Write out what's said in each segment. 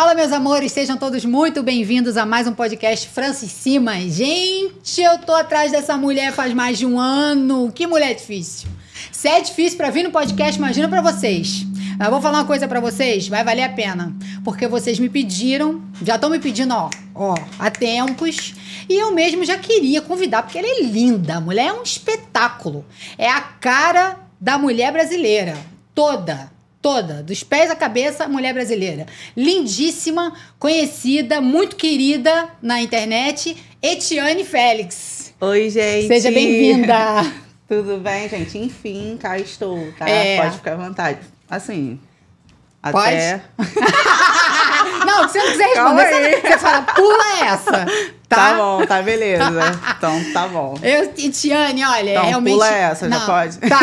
Fala, meus amores, sejam todos muito bem-vindos a mais um podcast Francis Simas. Gente, eu tô atrás dessa mulher faz mais de um ano. Que mulher difícil. Se é difícil para vir no podcast, imagina para vocês. Eu vou falar uma coisa para vocês, vai valer a pena, porque vocês me pediram, já estão me pedindo, ó, ó, há tempos, e eu mesmo já queria convidar, porque ela é linda, a mulher é um espetáculo. É a cara da mulher brasileira, toda toda, dos pés à cabeça, mulher brasileira. Lindíssima, conhecida, muito querida na internet, Etiane Félix. Oi, gente. Seja bem-vinda. Tudo bem, gente? Enfim, cá estou, tá? É. Pode ficar à vontade. Assim, Pode? até... não, se você não quiser responder, você, você fala, pula essa. Tá? Tá bom, tá beleza. Então, tá bom. Eu, Etiane, olha, Então, realmente. pula essa, já pode? Tá.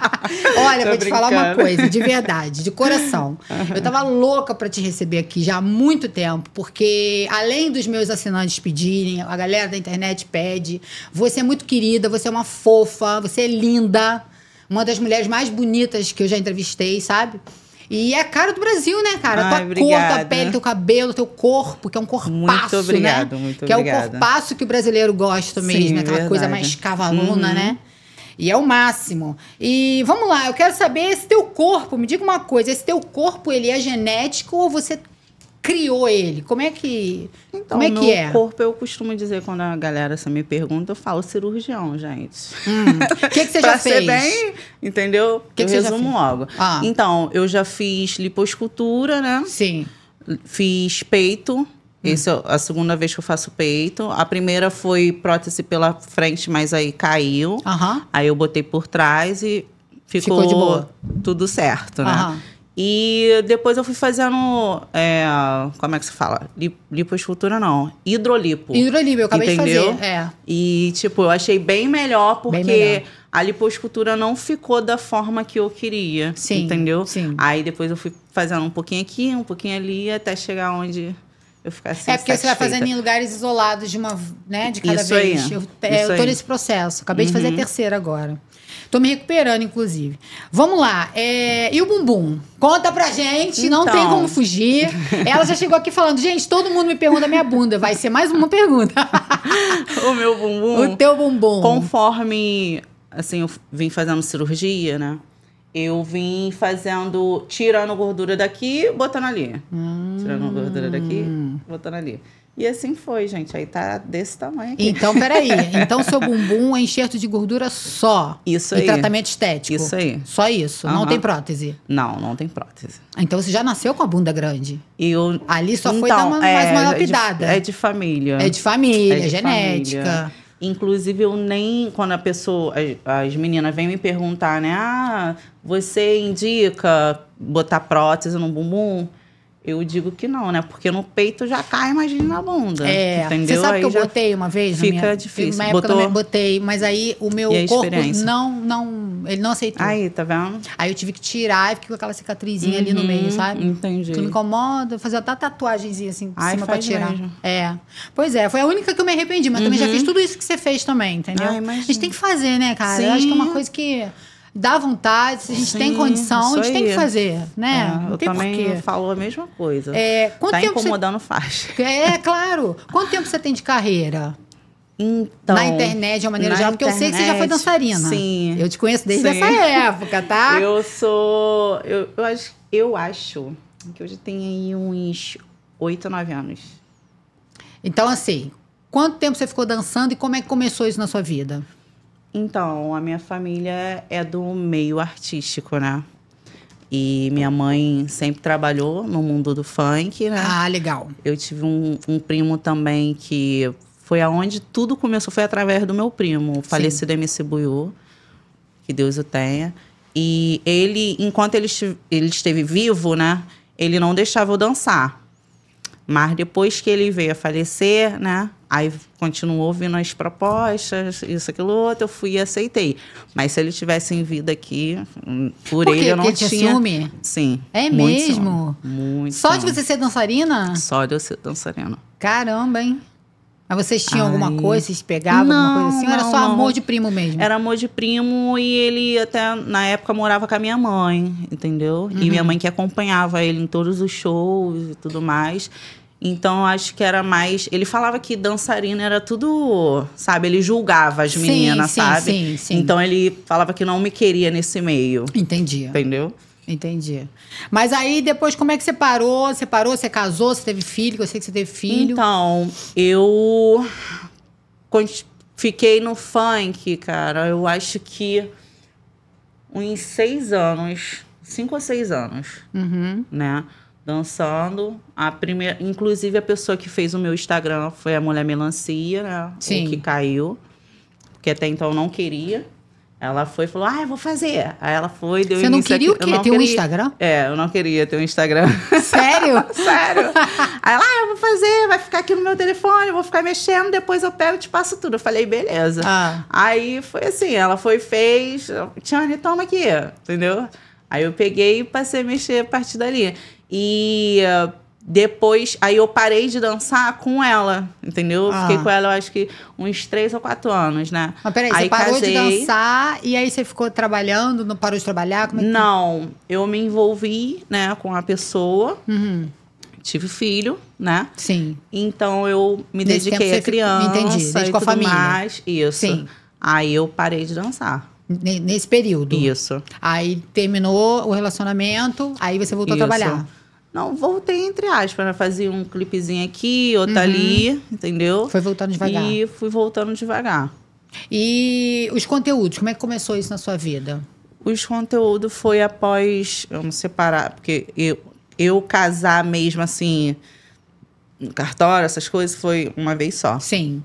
olha, Tô vou te falar uma coisa, de verdade, de coração. Eu tava louca pra te receber aqui já há muito tempo, porque além dos meus assinantes pedirem, a galera da internet pede, você é muito querida, você é uma fofa, você é linda, uma das mulheres mais bonitas que eu já entrevistei, sabe? E é a cara do Brasil, né, cara? Ai, tua cor, tua obrigada. pele, teu cabelo, teu corpo, que é um corpaço, Muito obrigado, né? muito que é o obrigada. corpaço que o brasileiro gosta mesmo, Sim, aquela coisa verdade. mais cavalona, Uhum. né? E é o máximo. E vamos lá, eu quero saber esse teu corpo, me diga uma coisa, esse teu corpo ele é genético ou você criou ele? Como é que Então, como é meu que é? corpo, eu costumo dizer, quando a galera assim, me pergunta, eu falo cirurgião, gente. Hum, O que, que você já ser fez? bem, entendeu? Que eu que resumo logo. Ah. Então, eu já fiz liposcultura, né? Sim. Fiz peito. Essa é a segunda vez que eu faço peito. A primeira foi prótese pela frente, mas aí caiu. Aham. Aí eu botei por trás e ficou, Ficou de boa. tudo certo, né? Aham. E depois eu fui fazendo. é, como é que se fala? Li- Liposcultura não. Hidrolipo. Hidrolíbio, eu acabei Entendeu? de fazer. É. E, tipo, eu achei bem melhor porque Bem melhor. a liposcultura não ficou da forma que eu queria. Sim, Entendeu? sim. Aí depois eu fui fazendo um pouquinho aqui, um pouquinho ali, até chegar onde eu ficasse É porque você vai satisfeita. fazendo em lugares isolados de uma, né, de cada Isso aí, vez. Eu, é, eu tô aí. Uhum. nesse processo. Acabei de fazer a terceira agora. Tô me recuperando, inclusive. Vamos lá. é, E o bumbum? Conta pra gente, não Então. tem como fugir. Ela já chegou aqui falando, gente, todo mundo me pergunta minha bunda. Vai ser mais uma pergunta. o meu bumbum. o teu bumbum. Conforme, assim, eu vim fazendo cirurgia, né? Eu vim fazendo, tirando gordura daqui, botando ali. Tirando gordura daqui, botando ali. E assim foi, gente. Aí tá desse tamanho aqui. Então, peraí. Então, seu bumbum é enxerto de gordura só. Isso E aí. tratamento estético. Isso aí. Só isso. Não Aham. tem prótese. Não, não tem prótese. Então, você já nasceu com a bunda grande. E eu, Ali só foi dar uma- mais uma é de- lapidada. É de, família. É de família, É de genética. família. Inclusive, eu nem. Quando a pessoa. As, as meninas vêm me perguntar, né? Ah, você indica botar prótese no bumbum? Eu digo que não, né? Porque no peito já cai, imagina na bunda. É, entendeu? você sabe Aí que eu botei uma vez? fica minha, difícil. Na época Botou? eu botei, mas aí o meu corpo não, não, ele não aceitou. Aí, Aí, tá vendo? eu tive que tirar e fiquei com aquela cicatrizinha ali no Uhum, meio, sabe? Entendi. Que me incomoda, fazer até tatuagemzinha assim por Ai, cima pra tirar. mesmo. É. Pois é, foi a única que eu me arrependi, mas também já fiz tudo isso que você fez também, entendeu? Ai, a gente tem que fazer, né, cara? Eu acho que é uma Sim. coisa que dá vontade, se a gente tem Sim, condição, a gente tem que aí. fazer, né? É, eu tem também porquê. falo a mesma coisa. É, quanto tá tempo você incomodando faz. É, claro. Quanto tempo você tem de carreira? Então, na internet, de uma maneira geral, porque eu sei que você já foi internet, dançarina. sim. Eu te conheço desde Sim. essa época, tá? Eu sou. Eu, eu, acho, eu acho que hoje tem aí uns 8 9 anos. Então, assim, quanto tempo você ficou dançando e como é que começou isso na sua vida? Então, a minha família é do meio artístico, né? E minha mãe sempre trabalhou no mundo do funk, né? Ah, legal. Eu tive um, um primo também que foi aonde tudo começou, foi através do meu primo, o falecido MC Buiú, que Deus o tenha. E ele, enquanto ele, ele esteve vivo, né? Ele não deixava eu dançar. Mas depois que ele veio a falecer, né? Aí continuou vindo as propostas, isso, aquilo, outro, eu fui e aceitei. Mas se ele tivesse em vida aqui, hum, por, Por ele eu não ele te tinha. assume? Sim. É muito mesmo? ciúme, Muito. Só de ciúme. você ser dançarina? Só de eu ser dançarina. Caramba, hein? Mas vocês tinham alguma Ai. coisa? Vocês pegavam alguma Não, coisa assim? Ou era não, só não. amor de primo mesmo? Era amor de primo e ele até na época morava com a minha mãe, entendeu? E Uhum. minha mãe que acompanhava ele em todos os shows e tudo mais. Então acho que era mais. Ele falava que dançarina era tudo, sabe? Ele julgava as Sim, meninas, sim, sabe? sim, sim. Então ele falava que não me queria nesse meio, Entendi. entendeu? Entendi. Mas aí depois, como é que você parou? Você parou, você casou, você teve filho, eu sei que você teve filho. Então, eu fiquei no funk, cara, eu acho que uns seis anos, cinco ou seis anos, Uhum. né? Dançando. A primeira, inclusive a pessoa que fez o meu Instagram foi a mulher melancia, né? Sim. O que caiu. Porque até então eu não queria. Ela foi e falou: Ah, eu vou fazer. Aí ela foi, deu Você não queria o quê? Ter um queria- Instagram? É, eu não queria ter um Instagram. Sério? Sério? Aí ela, ah, eu vou fazer, vai ficar aqui no meu telefone, vou ficar mexendo, depois eu pego e te passo tudo. Eu falei, beleza. Ah. Aí foi assim, ela foi, fez, Tiane, toma aqui, entendeu? Aí eu peguei e passei a mexer a partir dali. E uh, depois, aí eu parei de dançar com ela, entendeu? Eu Ah. Fiquei com ela, eu acho que uns três ou quatro anos, né? Mas peraí, aí você parou de casei. dançar e aí você ficou trabalhando, não parou de trabalhar? Como é que... Não, eu me envolvi, né, com a pessoa, Uhum. tive filho, né? Sim. Então eu me Nesse dediquei tempo a você ficou- criança entendi, a família. mais. Isso. Sim. Aí eu parei de dançar. Ne- Nesse período. Isso. Aí terminou o relacionamento, aí você voltou Isso. a trabalhar. Não, voltei entre aspas, né? Fazia um clipezinho aqui, outro ali, entendeu? Uhum. Foi voltando devagar. E fui voltando devagar. E os conteúdos, como é que começou isso na sua vida? Os conteúdos foi após eu me separar, porque eu, eu casar mesmo assim, no cartório, essas coisas, foi uma vez só. Sim.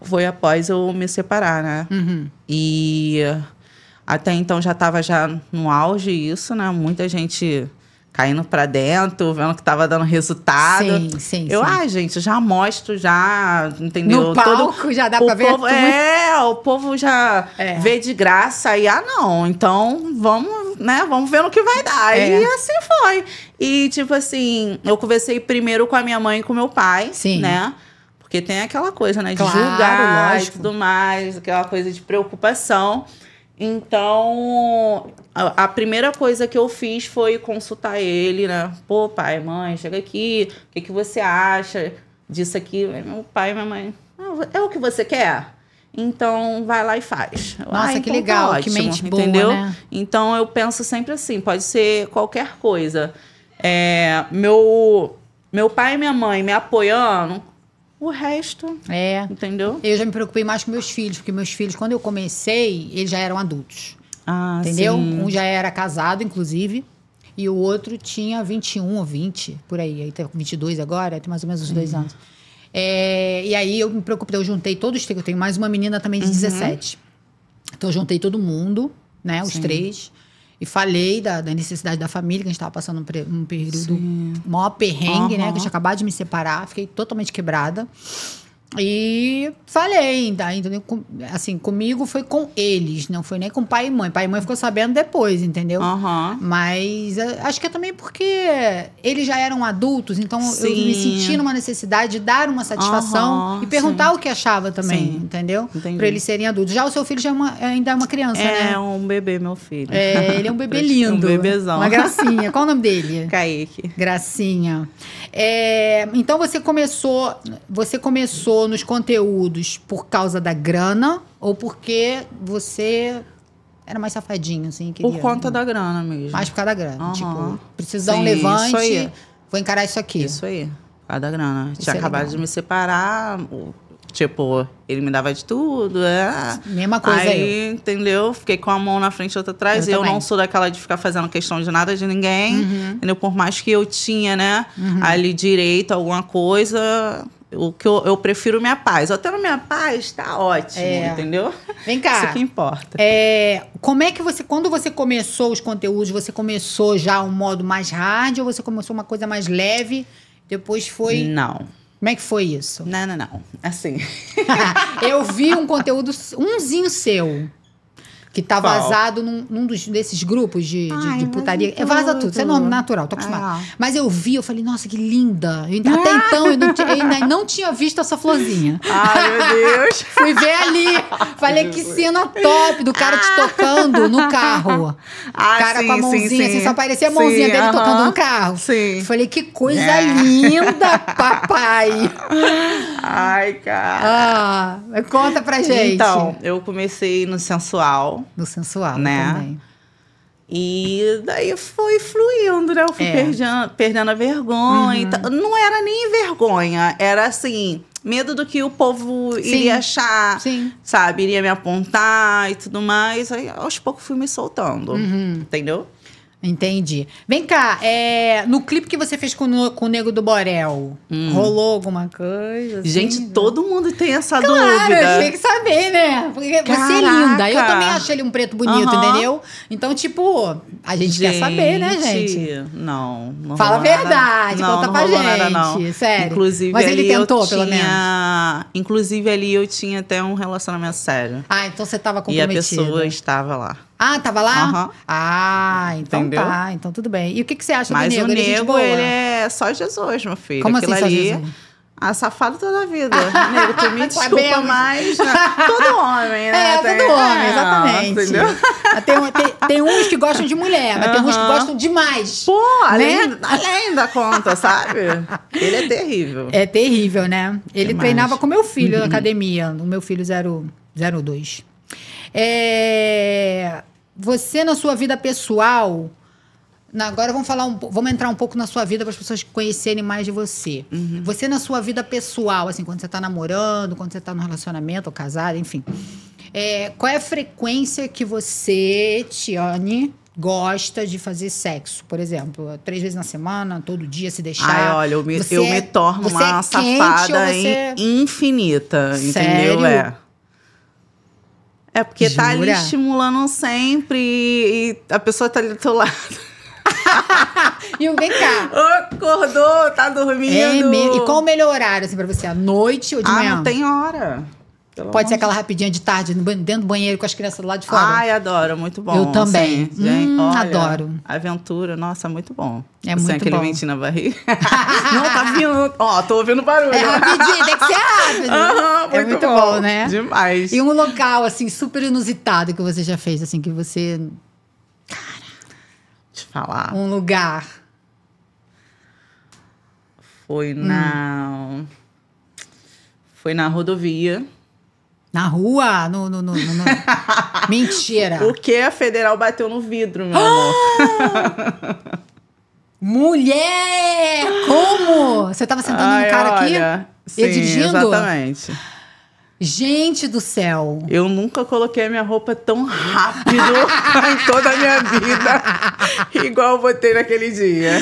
Foi após eu me separar, né? Uhum. E até então já estava já no auge isso, né? Muita gente caindo para dentro, vendo que tava dando resultado. Sim, sim, Eu, sim. ah, gente, já mostro, já, entendeu? No palco já dá o pra ver povo, tudo. É, o povo já É. vê de graça e, ah, não, então vamos, né, vamos ver no que vai dar. É. E assim foi. E, tipo assim, eu conversei primeiro com a minha mãe e com meu pai, Sim. né? Porque tem aquela coisa, né, de Claro, julgar lógico. e tudo mais, aquela coisa de preocupação. Então, a, a primeira coisa que eu fiz foi consultar ele, né? Pô, pai, mãe, chega aqui, o que, que você acha disso aqui? Meu pai e minha mãe, "Ah, é o que você quer? Então, vai lá e faz. Eu, Nossa, "Ah, que então tá legal, que ótimo", mente boa, entendeu? né? Então, eu penso sempre assim, pode ser qualquer coisa. É, meu, meu pai e minha mãe me apoiando, o resto, É. entendeu? Eu já me preocupei mais com meus filhos, porque meus filhos, quando eu comecei, eles já eram adultos. Ah, entendeu? sim. Um já era casado, inclusive, e o outro tinha 21 ou 20, por aí. Aí tá com 22 agora, tem mais ou menos uns dois anos. É, e aí eu me preocupei, eu juntei todos, eu tenho mais uma menina também de 17. Então eu juntei todo mundo, né, os Sim. três, e falei da, da necessidade da família, que a gente estava passando um, um período Sim. maior perrengue, né? Aham. Que eu tinha acabado de me separar, fiquei totalmente quebrada. E falei, ainda, entendeu? Assim, comigo foi com eles, não foi nem com pai e mãe. Pai e mãe ficou sabendo depois, entendeu? Aham. Mas eh, acho que é também porque eles já eram adultos, então eu me Sim. senti numa necessidade de dar uma satisfação Aham, e perguntar o que achava também, Sim. entendeu? Entendi. Pra eles serem adultos. Já o seu filho já é uma- ainda é uma criança, É né? um bebê, meu filho. É, ele é um bebê Um lindo. bebezão. Uma gracinha. Qual o nome dele? Kaique. Gracinha. É, então você começou, você começou nos conteúdos por causa da grana ou porque você era mais safadinho, assim, queria, Por conta da grana mesmo. mais por causa da grana. Aham. Tipo, preciso dar um levante, isso aí. vou encarar isso aqui. Isso aí. Por causa da grana. Isso Tinha é acabado legal. de me separar. Tipo, ele me dava de tudo. É. Mesma coisa aí, entendeu? Fiquei com a mão na frente e outra atrás. Eu Eu, não sou daquela de ficar fazendo questão de nada de ninguém. Uhum. Entendeu? Por mais que eu tinha, né, ali direito a alguma coisa. O que eu, eu prefiro minha paz. Eu tendo minha paz, tá ótimo, É. entendeu? Vem Isso cá. que importa. É, como é que você, quando você começou os conteúdos, você começou já um modo mais hard ou você começou uma coisa mais leve? Depois foi. Não. Como é que foi isso? Não, não, não. Assim. eu vi um conteúdo, umzinho seu. Que tá Qual? vazado num, num dos, desses grupos de, de, Ai, de vaza putaria. É, vaza tudo, isso é natural, tô acostumada. É. Mas eu vi, eu falei, nossa, que linda. Eu ainda- até então eu, não, eu ainda não tinha visto essa florzinha. Ai, meu Deus. Fui ver ali. Falei, que cena top do cara te tocando no carro. Ah, o cara sim, com a sim, mãozinha, sim. assim, só parecia a Sim, mãozinha dele aham. tocando no carro. Sim. Falei, que coisa É. linda, papai. Ai, cara. Ah, conta pra gente. Então, eu comecei no sensual. No sensual Né? também. E daí foi fluindo, né? Eu fui É. perdendo, perdendo a vergonha. Uhum. Não era nem vergonha, era assim, medo do que o povo Sim. iria achar, Sim. sabe? Iria me apontar e tudo mais. Aí aos poucos fui me soltando. Uhum. Entendeu? Entendi. Vem cá, é, no clipe que você fez com, o- com o Nego do Borel, rolou alguma coisa? assim? Hum. Gente, todo mundo tem essa Claro, dúvida. tem que saber, né? Porque você é linda. Eu também achei ele um preto bonito, Aham. entendeu? Então, tipo, a gente, quer saber, né, gente? Não, não Fala a nada. verdade, não, conta não pra rolou gente, Nada, não. sério. Inclusive, Mas ele tentou, pelo tinha... Inclusive, ali eu tinha até um relacionamento sério. Ah, então você tava E a pessoa estava lá. Ah, tava lá? Aham. Ah, então Entendeu? tá. Então tudo bem. E o que, que você acha Mas do Nego? o Ele é nego, boa? ele é só Jesus, meu filho. Como Aquilo assim, só ali, Jesus? Ah, safado toda a vida. nego, tu me desculpa Sabemos. mais. Né? Todo homem, né? É, Tem- todo homem, é, exatamente. Entendeu? Tem, um- tem, tem uns que gostam de mulher, mas tem uns que gostam demais. Pô, além, Né? além da conta, sabe? Ele é terrível. É terrível, né? Ele Demais. treinava com meu filho na academia, o meu filho 0, 02. É, você, na sua vida pessoal. na- Agora vamos falar um, vamos entrar um pouco na sua vida para as pessoas conhecerem mais de você. Você na sua vida pessoal, assim, quando você está namorando, quando você está no relacionamento ou casado, enfim. É, qual é a frequência que você, Tiane, gosta de fazer sexo? Por exemplo, três vezes na semana, todo dia, se deixar. Ai, olha, eu me, Você eu é- me torno uma é safada você- in- infinita, Sério? entendeu? É. É porque tá ali Jura? estimulando sempre e a pessoa tá ali do teu lado. E o- vem cá. Acordou, tá dormindo. É mesmo. E qual o melhor horário, assim, pra você? À noite ou de ah, manhã? não tem hora. Pelo Pode ser aquela rapidinha de tarde, dentro do banheiro com as crianças do lado de fora? Ai, adoro, muito bom. Eu também. Hum, olha, adoro. Aventura, nossa, muito bom. É Assim, muito aquele bom. ventinho na barriga. não, tá vindo. Ó, tô ouvindo barulho. É rapidinho, tem que ser rápido. Aham, é muito bom, né? Demais. E um local, assim, super inusitado que você já fez, assim, que você... Te falar. Um lugar. Foi Hum. na. Foi na rodovia. Na rua? No, no, no, no- Mentira. Porque a federal bateu no vidro, meu amor. Mulher! Como? Você tava sentando Ai, no cara aqui? olha, Ele sim, dirigindo? Exatamente. Gente do céu. Eu nunca coloquei a minha roupa tão rápido em toda a minha vida, igual eu botei naquele dia.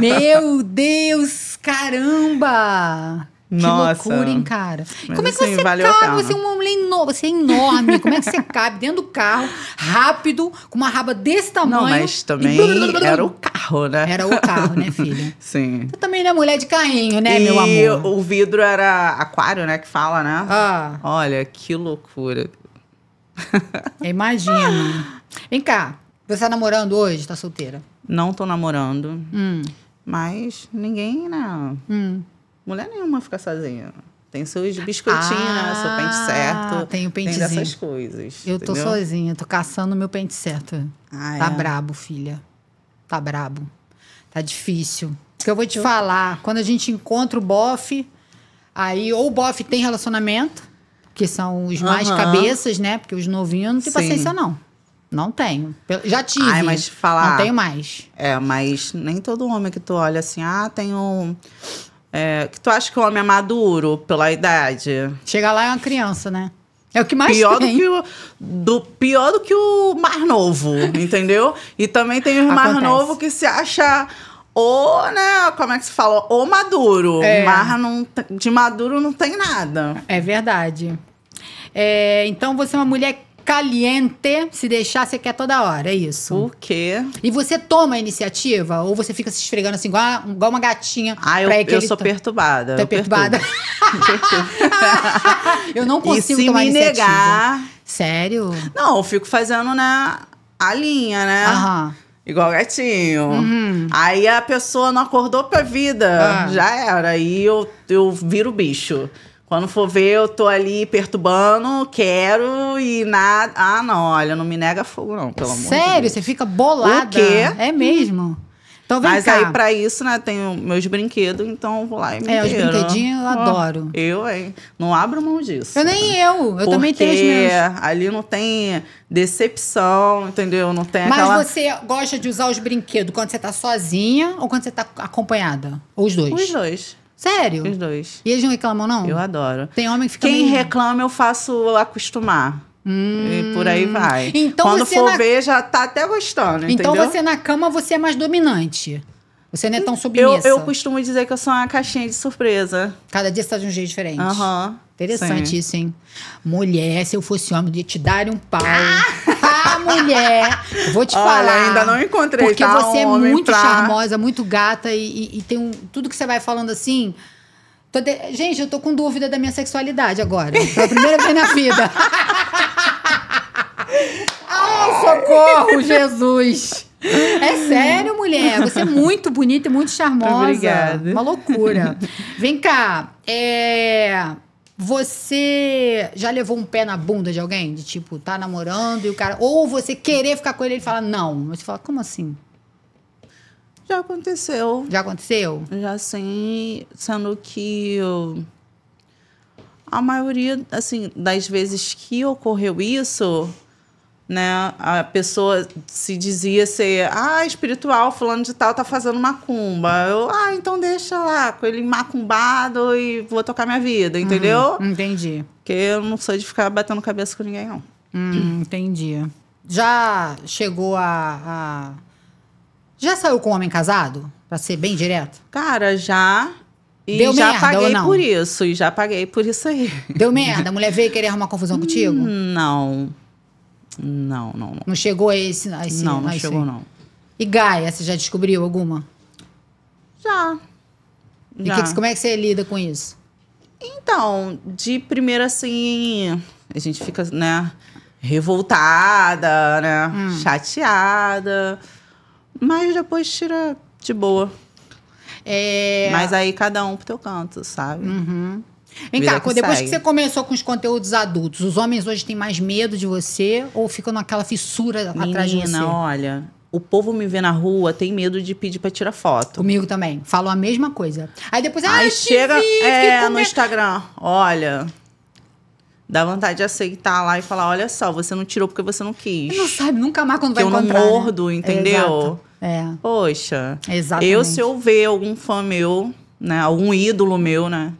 Meu Deus, caramba! Nossa. Que loucura, hein, cara? Mas, Como é que assim, você cabe? pena. Você é uma mulher enorme, você é enorme. Como é que você cabe dentro do carro, rápido, com uma raba desse tamanho? Não, mas também e- era o carro, né? Era o carro, né, filha? Sim. Você também não é mulher de carrinho, né, e meu amor? o vidro era aquário, né? Que fala, né? Ah, Olha, que loucura. imagino. Vem cá, você tá namorando hoje? Tá solteira? Não tô namorando, Hum, mas ninguém, né? hum. Mulher nenhuma fica sozinha. Tem seus biscoitinhos, né? Seu Ah, pente certo. tem o Tem pentezinho. dessas coisas. Eu tô entendeu? sozinha, tô caçando o meu pente certo. Ah, Tá é. brabo, filha. Tá brabo. Tá difícil. Porque eu vou te falar, quando a gente encontra o bofe, aí ou o bofe tem relacionamento, que são os mais Aham. cabeças, né? Porque os novinhos não tem Sim. paciência, não. Não tenho. Eu Já tive. Ai, mas falar- Não tenho mais. É, mas nem todo homem que tu olha assim, ah, tem um. É, que tu acha que o homem é maduro pela idade. Chega lá é uma criança, né? É o que mais Pior do tem. que, o, do, pior do que o mais novo, entendeu? E também tem os mais novos que se acha ou, né, como é que se fala? Ou maduro. É. Mas não, de maduro não tem nada. É verdade. É, então você é uma mulher caliente, se deixar, você quer toda hora, é isso. Por quê? E você toma a iniciativa? Ou você fica se esfregando assim, igual, igual uma gatinha? Ah, eu, eu sou perturbada. Tá eu perturbada? eu não e consigo se tomar me iniciativa. negar, Sério? Não, eu fico fazendo, né, a linha, né? Aham. Igual gatinho. Uhum. Aí a pessoa não acordou pra vida. Ah. Já era. Aí eu, eu viro bicho. Quando for ver, eu tô ali perturbando, quero e nada. Ah, não, olha, não me nega fogo, não, pelo amor de Sério? Deus. Você fica bolada? O quê? É mesmo? Então vem Mas cá. aí, pra isso, né, tenho meus brinquedos, então eu vou lá e me É, os viro. brinquedinhos eu adoro. Eu, hein? Não abro mão disso. Eu nem eu. Eu também tenho os meus. ali não tem decepção, entendeu? Não tem Mas aquela... você gosta de usar os brinquedos quando você tá sozinha ou quando você tá acompanhada? Ou os dois? Os dois. Sério? Os dois. E eles não reclamam, não? Eu adoro. Tem homem que fica Quem meio... reclama, eu faço acostumar. E por aí vai. Então Quando você for na- ver, já tá até gostando, Então entendeu? você na cama, você é mais dominante. Você não é tão eu, submissa. eu costumo dizer que eu sou uma caixinha de surpresa. Cada dia você tá de um jeito diferente. Aham. Interessante Sim. isso, hein? Mulher, se eu fosse homem, eu ia te dar um pau. Ah, mulher! Vou te Olha, falar. ainda não encontrei, Porque tá? você é muito pra- charmosa, muito gata e, e- e tem um, tudo que você vai falando assim. de- Gente, eu tô com dúvida da minha sexualidade agora. Pela primeira vez na vida. ah, socorro, Jesus! É sério, mulher. Você é muito bonita e muito charmosa. Obrigada. Uma loucura. Vem cá, é... Você já levou um pé na bunda de alguém? De tipo, tá namorando e o cara. Ou você querer ficar com ele e ele fala não. Você fala, como assim? Já aconteceu. Já aconteceu? Já assim, sendo que eu- a maioria, assim, das vezes que ocorreu isso, né, a pessoa se dizia ser, ah, espiritual, fulano de tal tá fazendo macumba. Eu, ah, então deixa lá, com ele macumbado e vou tocar minha vida, entendeu? Hum, entendi. Porque eu não sou de ficar batendo cabeça com ninguém, não. Hum, entendi. Já chegou a, a- Já saiu com um homem casado? Pra ser bem direto? Cara, já. E Deu já merda paguei por isso. E já paguei por isso aí. Deu merda? A mulher veio querer arrumar confusão contigo? Não. Não, não, não. Não chegou a esse. A esse não, não a esse- chegou, não. E Gaia, você já descobriu alguma? Já. E Já. que- como é que você lida com isso? Então, de primeira, assim, a gente fica, né, revoltada, né, Hum. chateada. Mas depois tira de boa. É... Mas aí cada um pro teu canto, sabe? Uhum. Vem cá, que depois que você começou com os conteúdos adultos, os homens hoje têm mais medo de você ou ficam naquela fissura atrás de você? Menina, olha, o povo me vê na rua, tem medo de pedir pra tirar foto. Comigo também. Falam a mesma coisa. Aí depois, ah, Aí eu chega vi, é, no. Instagram, olha. Dá vontade de aceitar lá e falar: olha só, você não tirou porque você não quis. Não sabe nunca mais quando vai eu não encontrar. né? mordo, entendeu? É, Poxa. exatamente. Eu, se eu ver algum fã meu, né? Algum ídolo meu, né?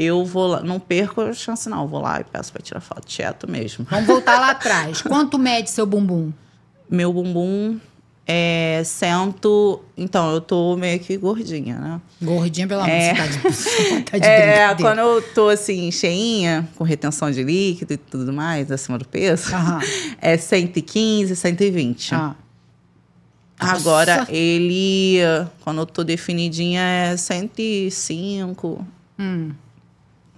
Eu vou lá, não perco a chance, não. Eu vou lá e peço pra tirar foto, tieto mesmo. Vamos voltar lá atrás. Quanto mede seu bumbum? Meu bumbum é cento. Então, eu tô meio que gordinha, né? Gordinha, pelo amor É. de Deus. Tá de É, brincadeira. quando eu tô assim, cheinha, com retenção de líquido e tudo mais, acima do peso, Aham. é 115, 120. Ah. Agora, Nossa. ele, quando eu tô definidinha, é 105. Hum.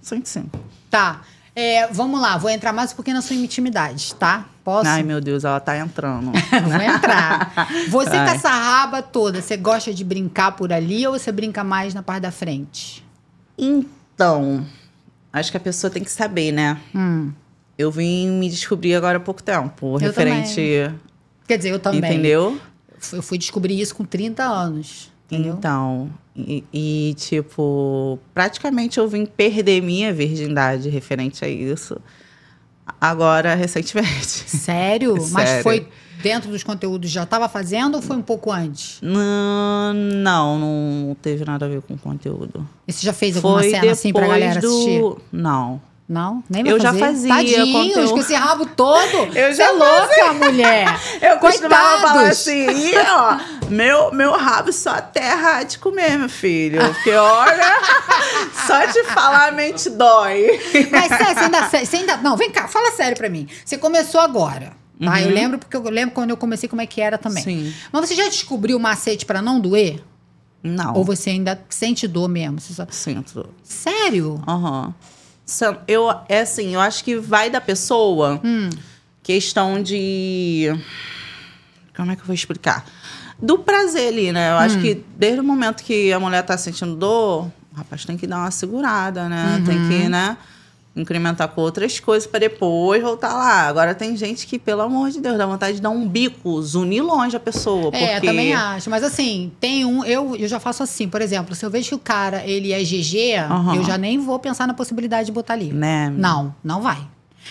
105. Tá. É, vamos lá, vou entrar mais um pouquinho na sua intimidade, tá? Posso? Ai, meu Deus, ela tá entrando. Vou entrar. Você com Vai. essa raba toda, você gosta de brincar por ali ou você brinca mais na parte da frente? Então, acho que a pessoa tem que saber, né? Hum. Eu vim me descobrir agora há pouco tempo, referente. Quer dizer, eu também. Entendeu? Eu fui descobrir isso com 30 anos. Entendeu? Então, e, e, tipo, praticamente eu vim perder minha virgindade referente a isso. Agora, recentemente. Sério? Mas Sério. foi dentro dos conteúdos já estava fazendo ou foi um pouco antes? Não, não, não teve nada a ver com conteúdo. E você já fez alguma Foi cena assim pra galera do... assistir? Não. Não? Nem Eu já fazer? fazia Tadinhos, conteúdo. com esse rabo todo. Eu Você é já louca, mulher. Eu costumava falar assim, "Ih, ó, meu, meu rabo só terra de comer, meu filho. Porque, olha, só de falar a mente dói. Mas você ainda, você ainda. Não, vem cá, fala sério pra mim. Você começou agora. Tá? Eu Uhum. lembro, porque eu lembro quando eu comecei como é que era também. Sim. Mas você já descobriu o macete pra não doer? Não. Ou você ainda sente dor mesmo? Você só- Sinto. Sério? Aham. se- eu, é assim, eu acho que vai da pessoa. Hum. Questão de. Como é que eu vou explicar? Do prazer ali, né? Eu acho Hum. que desde o momento que a mulher tá sentindo dor, o rapaz tem que dar uma segurada, né? Uhum. Tem que, né? Incrementar com outras coisas para depois voltar lá. Agora tem gente que, pelo amor de Deus, dá vontade de dar um bico, zunir longe a pessoa. É, porque... também acho. Mas assim, tem um. Eu, eu já faço assim, por exemplo, se eu vejo que o cara ele é GG, Aham. eu já nem vou pensar na possibilidade de botar ali. Né? Não, não vai.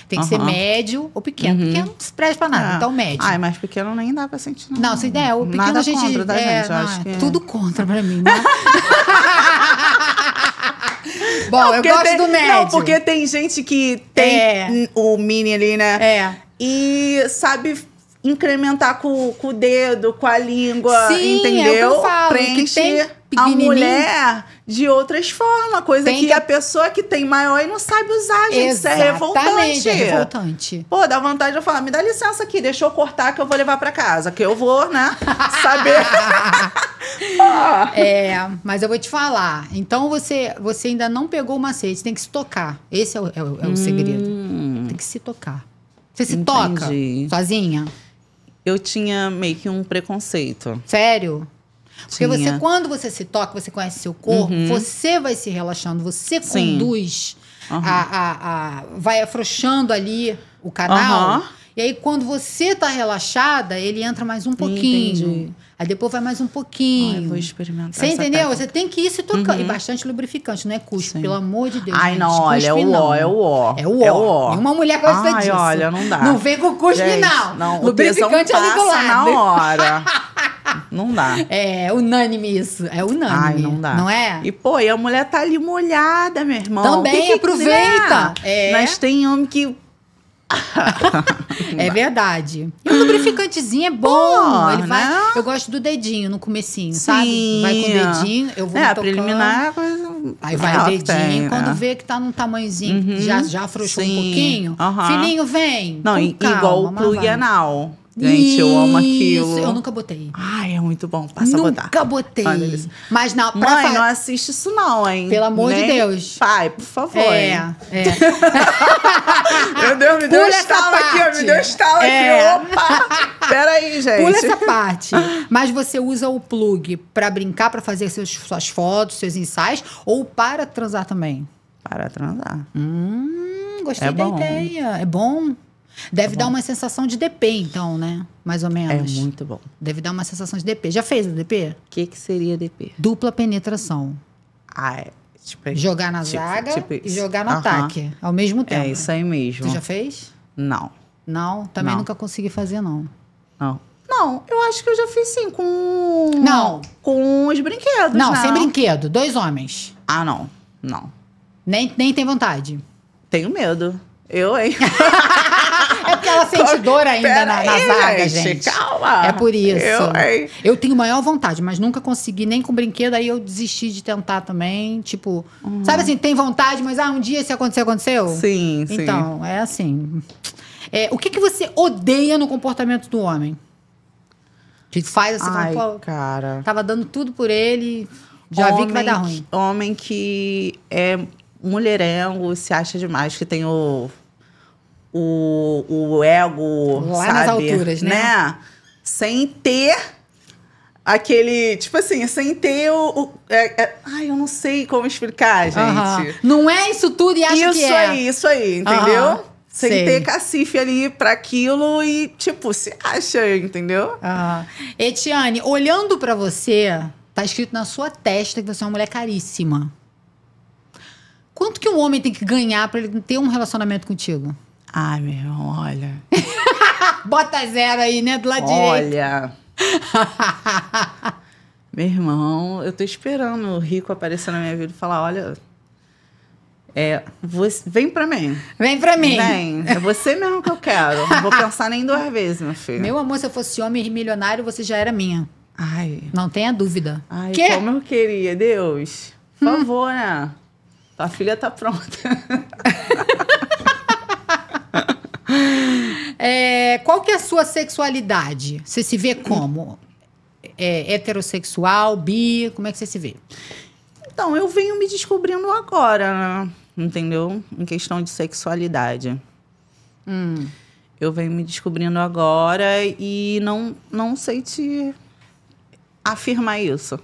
Tem que ser Aham. médio ou pequeno. Uhum. Pequeno não se presta pra nada, Ah. então médio. Ai, mas pequeno nem dá pra sentir, não. Não, se der, o pequeno Nada a gente. contra, tá, é, gente? Eu não, acho é que... Tudo contra pra mim, né? Bom, eu gosto tem- do médio. Não, porque tem gente que tem É. o mini ali, né? É. E sabe incrementar com, com o dedo, com a língua, Sim, entendeu? é o que eu falo, que Preenche a mulher de outras formas. Coisa que, que- a pessoa que tem maior e não sabe usar, gente. Isso é Exatamente, revoltante. é revoltante. Pô, dá vontade de eu falar, me dá licença aqui, deixa eu cortar que eu vou levar pra casa. Que eu vou, né, saber. É, mas eu vou te falar. Então você, você ainda não pegou o macete, tem que se tocar. Esse é o, é o- é o segredo. Hum, Tem que se tocar. Você se Entendi. toca sozinha? Eu tinha meio que um preconceito. Sério? Porque Tinha. você, quando você se toca, você conhece seu corpo, Uhum. você vai se relaxando, você Sim. conduz, Aham. a, a, a- vai afrouxando ali o canal. Aham. E aí, quando você tá relaxada, ele entra mais um pouquinho. Entendi. Aí depois vai mais um pouquinho. vou experimentar. Você entendeu? técnica. Você tem que ir se tocando. Uhum. E bastante lubrificante, não é cuspe, Sim. pelo amor de Deus. Ai, não, olha, é cuspe o não. ó, é o ó. É o ó. Nenhuma mulher gosta Ai, disso. olha, não dá. Não vem com cuspe, Gente, não. não o Lubrificante tesão ali do lado. na hora. não dá. É unânime isso. É unânime. Ai, não dá. Não é? E, pô, e a mulher tá ali molhada, meu irmão. Também, Que que- aproveita. né? É. Mas tem homem que... É verdade. E o lubrificantezinho é bom. Pô, ele vai, né? Eu gosto do dedinho no comecinho, sabe? Vai com o Sim. dedinho, eu vou É, tocando. preliminar é. Aí vai o dedinho, tem, quando né? vê que tá num tamanhozinho, Uhum. já, já afrouxou um Sim. pouquinho. Aham. Filhinho, vem. Não, calma, igual o plug anal. Gente, eu amo aquilo. Isso, eu nunca botei. Ai, é muito bom. Passa a botar. nunca botei. Mas não, pra Mãe, não assiste isso não, hein? Pelo amor de Nem- Deus. Pai, por favor. É, hein? é. Meu Deus, me deu um estalo aqui, ó. Me deu um estalo É. aqui. Opa! Peraí, gente. Pula essa parte. Mas você usa o plug pra brincar, pra fazer seus, suas fotos, seus ensaios, ou para transar também? Para transar. Hum, gostei É da bom. ideia. É bom. Deve dar uma sensação de DP, então, né? Mais ou É menos. muito bom. Deve dar uma sensação de DP. Já fez o DP? O que, que seria DP? Dupla penetração. Ah, é. Tipo, Jogar na Tipo- zaga tipo e jogar no Aham. ataque. Ao mesmo tempo. é isso aí mesmo. Tu já fez? Não. Não, também Não. nunca consegui fazer, não. Não. Não, eu acho que eu já fiz sim com. Não. Com os brinquedos. Não, não. sem brinquedo. Dois homens. Ah, não. Não. Nem, nem tem vontade. Tenho medo. Eu, hein? É porque ela sente dor ainda na, na aí, zaga, gente. Calma. É por isso. Eu, hein? Eu tenho maior vontade, mas nunca consegui nem com brinquedo, aí eu desisti de tentar também. Tipo, sabe assim, tem vontade, mas ah, um dia se acontecer, aconteceu? Sim, sim. Então, é assim. É, o que, que você odeia no comportamento do homem? Que faz assim, Ai, fala, cara. tava dando tudo por ele, já vi que vai dar Homem ruim. Homem que é mulherengo, se acha demais, que tem o. O, o ego. Lá sabe? nas alturas, né? Sem ter aquele. Tipo assim, sem ter o. o- é- é- ai, eu não sei como explicar, gente. Não é isso tudo e acha isso que é. aí, isso aí, entendeu? Sem sei. ter cacife ali pra aquilo e, tipo, se acha, entendeu? Ah. Etiane, olhando pra você, tá escrito na sua testa que você é uma mulher caríssima. Quanto que um homem tem que ganhar pra ele ter um relacionamento contigo? Ai, meu irmão, olha. Bota zero aí, né? Do lado direito. Olha. Meu irmão, eu tô esperando o rico aparecer na minha vida e falar: olha, é, você, vem pra mim. Vem pra mim. Vem. É você mesmo que eu quero. Não vou pensar nem duas vezes, meu filho. Meu amor, se eu fosse homem milionário, você já era minha. Ai, Não tenha dúvida. ai, Quê? como eu queria, Deus. Por favor, né? Tua filha tá pronta. É, qual que é a sua sexualidade? Você se vê como? É, heterossexual, bi? Como é que você se vê? Então, eu venho me descobrindo agora, né? entendeu? Em questão de sexualidade. Hum. Eu venho me descobrindo agora e não, não sei te afirmar isso.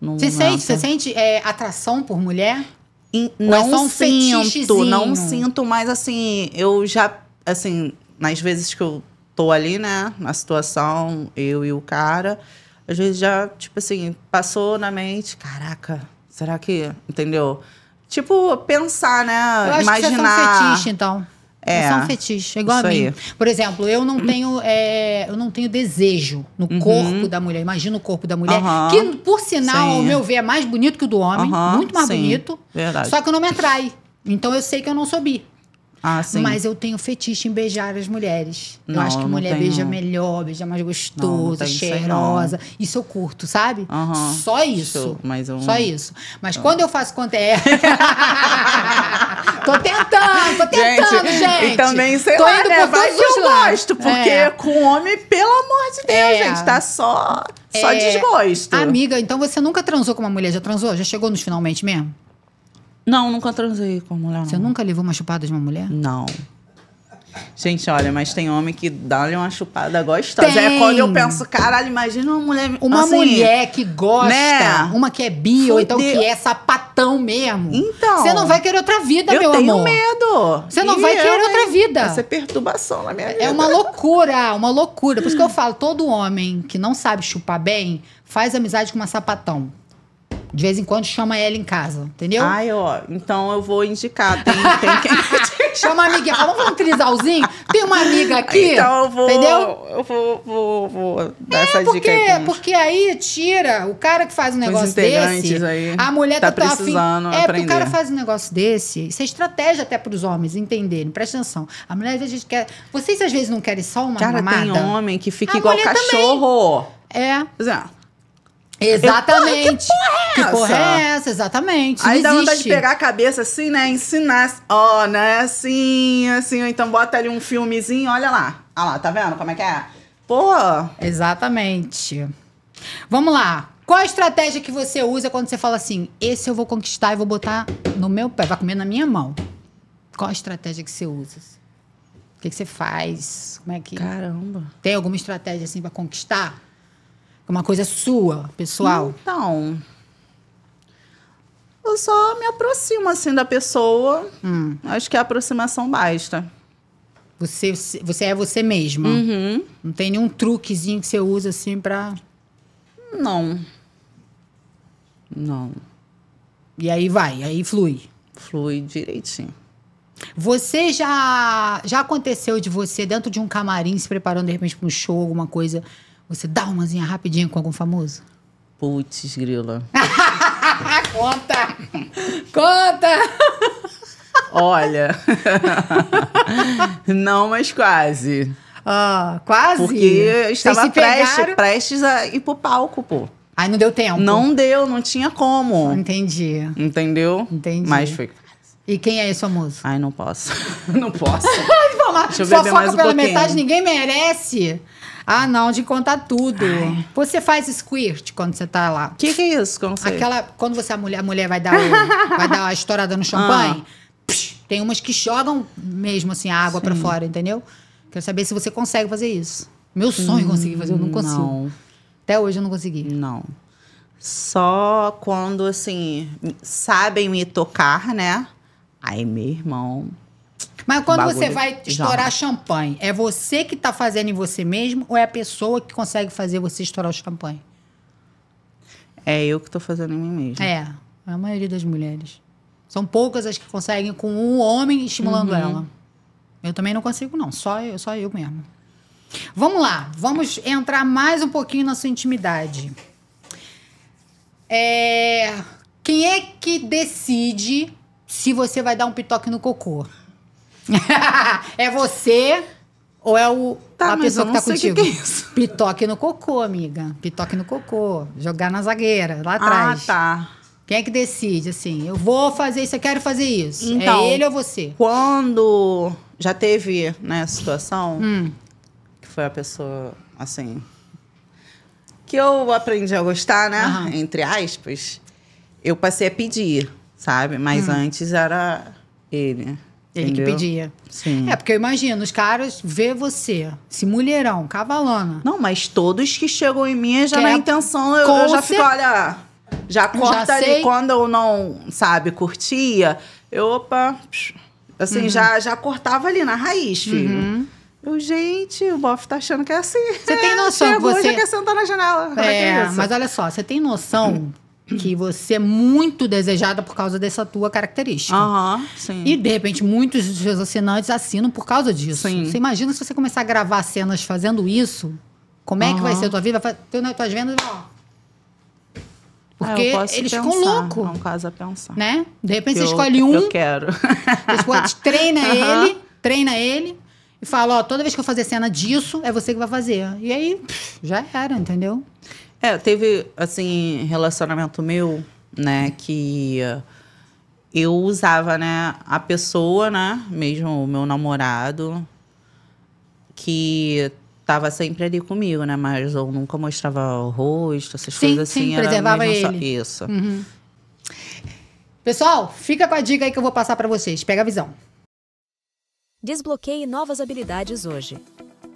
Você sente, momento. você sente é, atração por mulher? Ou é não só um sinto, não sinto, mas assim, eu já, assim, nas vezes que eu tô ali, né, na situação, eu e o cara, às vezes já, tipo assim, passou na mente, caraca, será que, entendeu? Tipo, pensar, né, Eu acho imaginar. que é um fetiche, então. É, É só um fetiche, é igual isso a mim. aí. Por exemplo, eu não tenho, é, eu não tenho desejo no corpo da mulher. Imagina o corpo da mulher, Uhum. Que, por sinal, Sim. ao meu ver, é mais bonito que o do homem. Aham, muito mais sim, bonito. Verdade. Só que não me atrai. Então eu sei que eu não sou bi. Ah, sim. Mas eu tenho fetiche em beijar as mulheres. eu Não, acho que mulher tenho. beija melhor, beija mais Não, não gostosa, tem isso cheirosa. Isso eu curto, sabe? Só isso. Show, mas eu- Só isso. Mas quando eu faço quanto é. tô tentando, tô tentando, gente. E também, sei tô lá, indo né? por Vai que eu lados. gosto, porque É. com homem, pelo amor de Deus, É. gente, tá só, só É. desgosto. Amiga, então você nunca transou com uma mulher? Já transou? Já chegou nos finalmente mesmo? Não, nunca transei com mulher, não. Você nunca levou uma chupada de uma mulher? Não. Gente, olha, mas tem homem que dá-lhe uma chupada gostosa. Tem. É quando eu penso, caralho, imagina uma mulher. Uma assim, mulher que gosta, né? uma que é bi, ou então que é sapatão mesmo. Então. Você não vai querer outra vida, Eu meu tenho amor. medo. Você não E vai querer eu, outra vida. Vai ser perturbação na minha vida. É uma loucura, uma loucura. Por isso que eu falo, todo homem que não sabe chupar bem, faz amizade com uma sapatão. De vez em quando chama ela em casa, entendeu? Ai, ó, então eu vou indicar. Tem, tem quem. Chama a amiguinha, fala, vamos fazer um trisalzinho? Tem uma amiga aqui, então eu vou. entendeu? Eu vou, vou, vou dar essa Porque, dica aí. pra porque aí tira o cara que faz um negócio desse. aí. A mulher Tá tá, afim- precisando É, porque o cara faz um negócio desse. Isso é estratégia até para os homens entenderem. Presta atenção. A mulher às vezes quer. Vocês às vezes não querem só uma Cara, mamada? tem homem que fica A igual mulher também. cachorro. É. Quer Exatamente. que Que porra porra é é essa? essa? Exatamente. Aí dá vontade de pegar a cabeça assim, né? Ensinar. Ó, né? Assim, assim. Então bota ali um filmezinho, olha lá. Olha lá, tá vendo como é que é? Pô, Exatamente. Vamos lá. Qual a estratégia que você usa quando você fala assim: esse eu vou conquistar e vou botar no meu pé, vai comer na minha mão? Qual a estratégia que você usa? O que, que você faz? Como é que. caramba. Tem alguma estratégia assim pra conquistar? Uma coisa sua, pessoal? Então. Eu só me aproximo assim da pessoa. Hum. Acho que a aproximação basta. Você, você é você mesma. Uhum. Não tem nenhum truquezinho que você usa assim pra. Não. Não. E aí vai, aí flui. Flui direitinho. Você já já aconteceu de você dentro de um camarim se preparando de repente para um show, alguma coisa, você dá umazinha rapidinho com algum famoso? Putz, grila. Conta! Conta! Olha. Não, mas quase. Ah, quase. Porque eu estava prestes, prestes a ir pro palco, pô. Aí não deu tempo. Não deu, não tinha como. Entendi. Entendeu? Entendi. Mas foi. E quem é esse famoso? Ai, não posso. não posso. Deixa eu beber fofoca mais um pela pouquinho. metade, ninguém merece. Ah, não, de contar tudo. Você faz squirt quando você tá lá. O que, que é isso? Não sei. Aquela, quando você, a mulher, a mulher vai dar, o- vai dar a estourada no champanhe, Ah. psh, tem umas que jogam mesmo assim a água pra fora, entendeu? Quero saber se você consegue fazer isso. Meu sonho é conseguir fazer, eu não consigo. Não, Até hoje eu não consegui. não. Só quando, assim, sabem me tocar, né? Aí, meu irmão. Mas quando Bagulho você vai estourar champanhe, é você que tá fazendo em você mesmo ou é a pessoa que consegue fazer você estourar o champanhe? É eu que tô fazendo em mim mesmo. É, a maioria das mulheres. São poucas as que conseguem com um homem estimulando ela. Eu também não consigo, não. Só eu, só eu mesmo. Vamos lá, vamos entrar mais um pouquinho na sua intimidade. É, Quem é que decide se você vai dar um pitoque no cocô? É você ou é o, Tá, a pessoa que tá sei o que contigo? que é isso. Pitoque no cocô, amiga. Pitoque no cocô. Jogar na zagueira, lá Ah, atrás. tá. Quem é que decide, assim? Eu vou fazer isso, eu quero fazer isso. Então. é ele ou você? Quando já teve, né, a situação Hum. que foi a pessoa, assim, que eu aprendi a gostar, né, Aham. entre aspas, eu passei a pedir, sabe? Mas antes era ele. Ele que pedia. Sim. É, porque eu imagino, os caras vê você, esse mulherão, cavalona. Não, mas todos que chegam em mim, já Quer- na intenção, eu, eu já fico, olha, já corta sei. ali. Quando eu não, sabe, curtia, eu, opa, assim, Uhum. já, já cortava ali na raiz, filho. Eu, gente, o bofe tá achando que é assim. Você tem noção que Chegou, você- já quer sentar na janela. Que É, isso? mas olha só, você tem noção que você é muito desejada por causa dessa tua característica. Aham, sim. E, de repente, muitos dos seus assinantes assinam por causa disso. Sim. Você imagina se você começar a gravar cenas fazendo isso? Como é que vai ser a tua vida? Vai tuas vendas, ó. Porque É, eles pensar, ficam loucos, É um caso a pensar. né? De repente você escolhe um, Eu quero. depois treina Aham. ele, treina ele e fala, ó, toda vez que eu fazer cena disso, é você que vai fazer. E aí, já era, entendeu? É, teve, assim, relacionamento meu, né, que eu usava, né, a pessoa, né, mesmo o meu namorado, que tava sempre ali comigo, né, mas eu nunca mostrava o rosto, essas Sim, coisas assim. sim, era preservava mesmo só- ele. Isso. Pessoal, fica com a dica aí que eu vou passar pra vocês. Pega a visão. Desbloqueie novas habilidades hoje.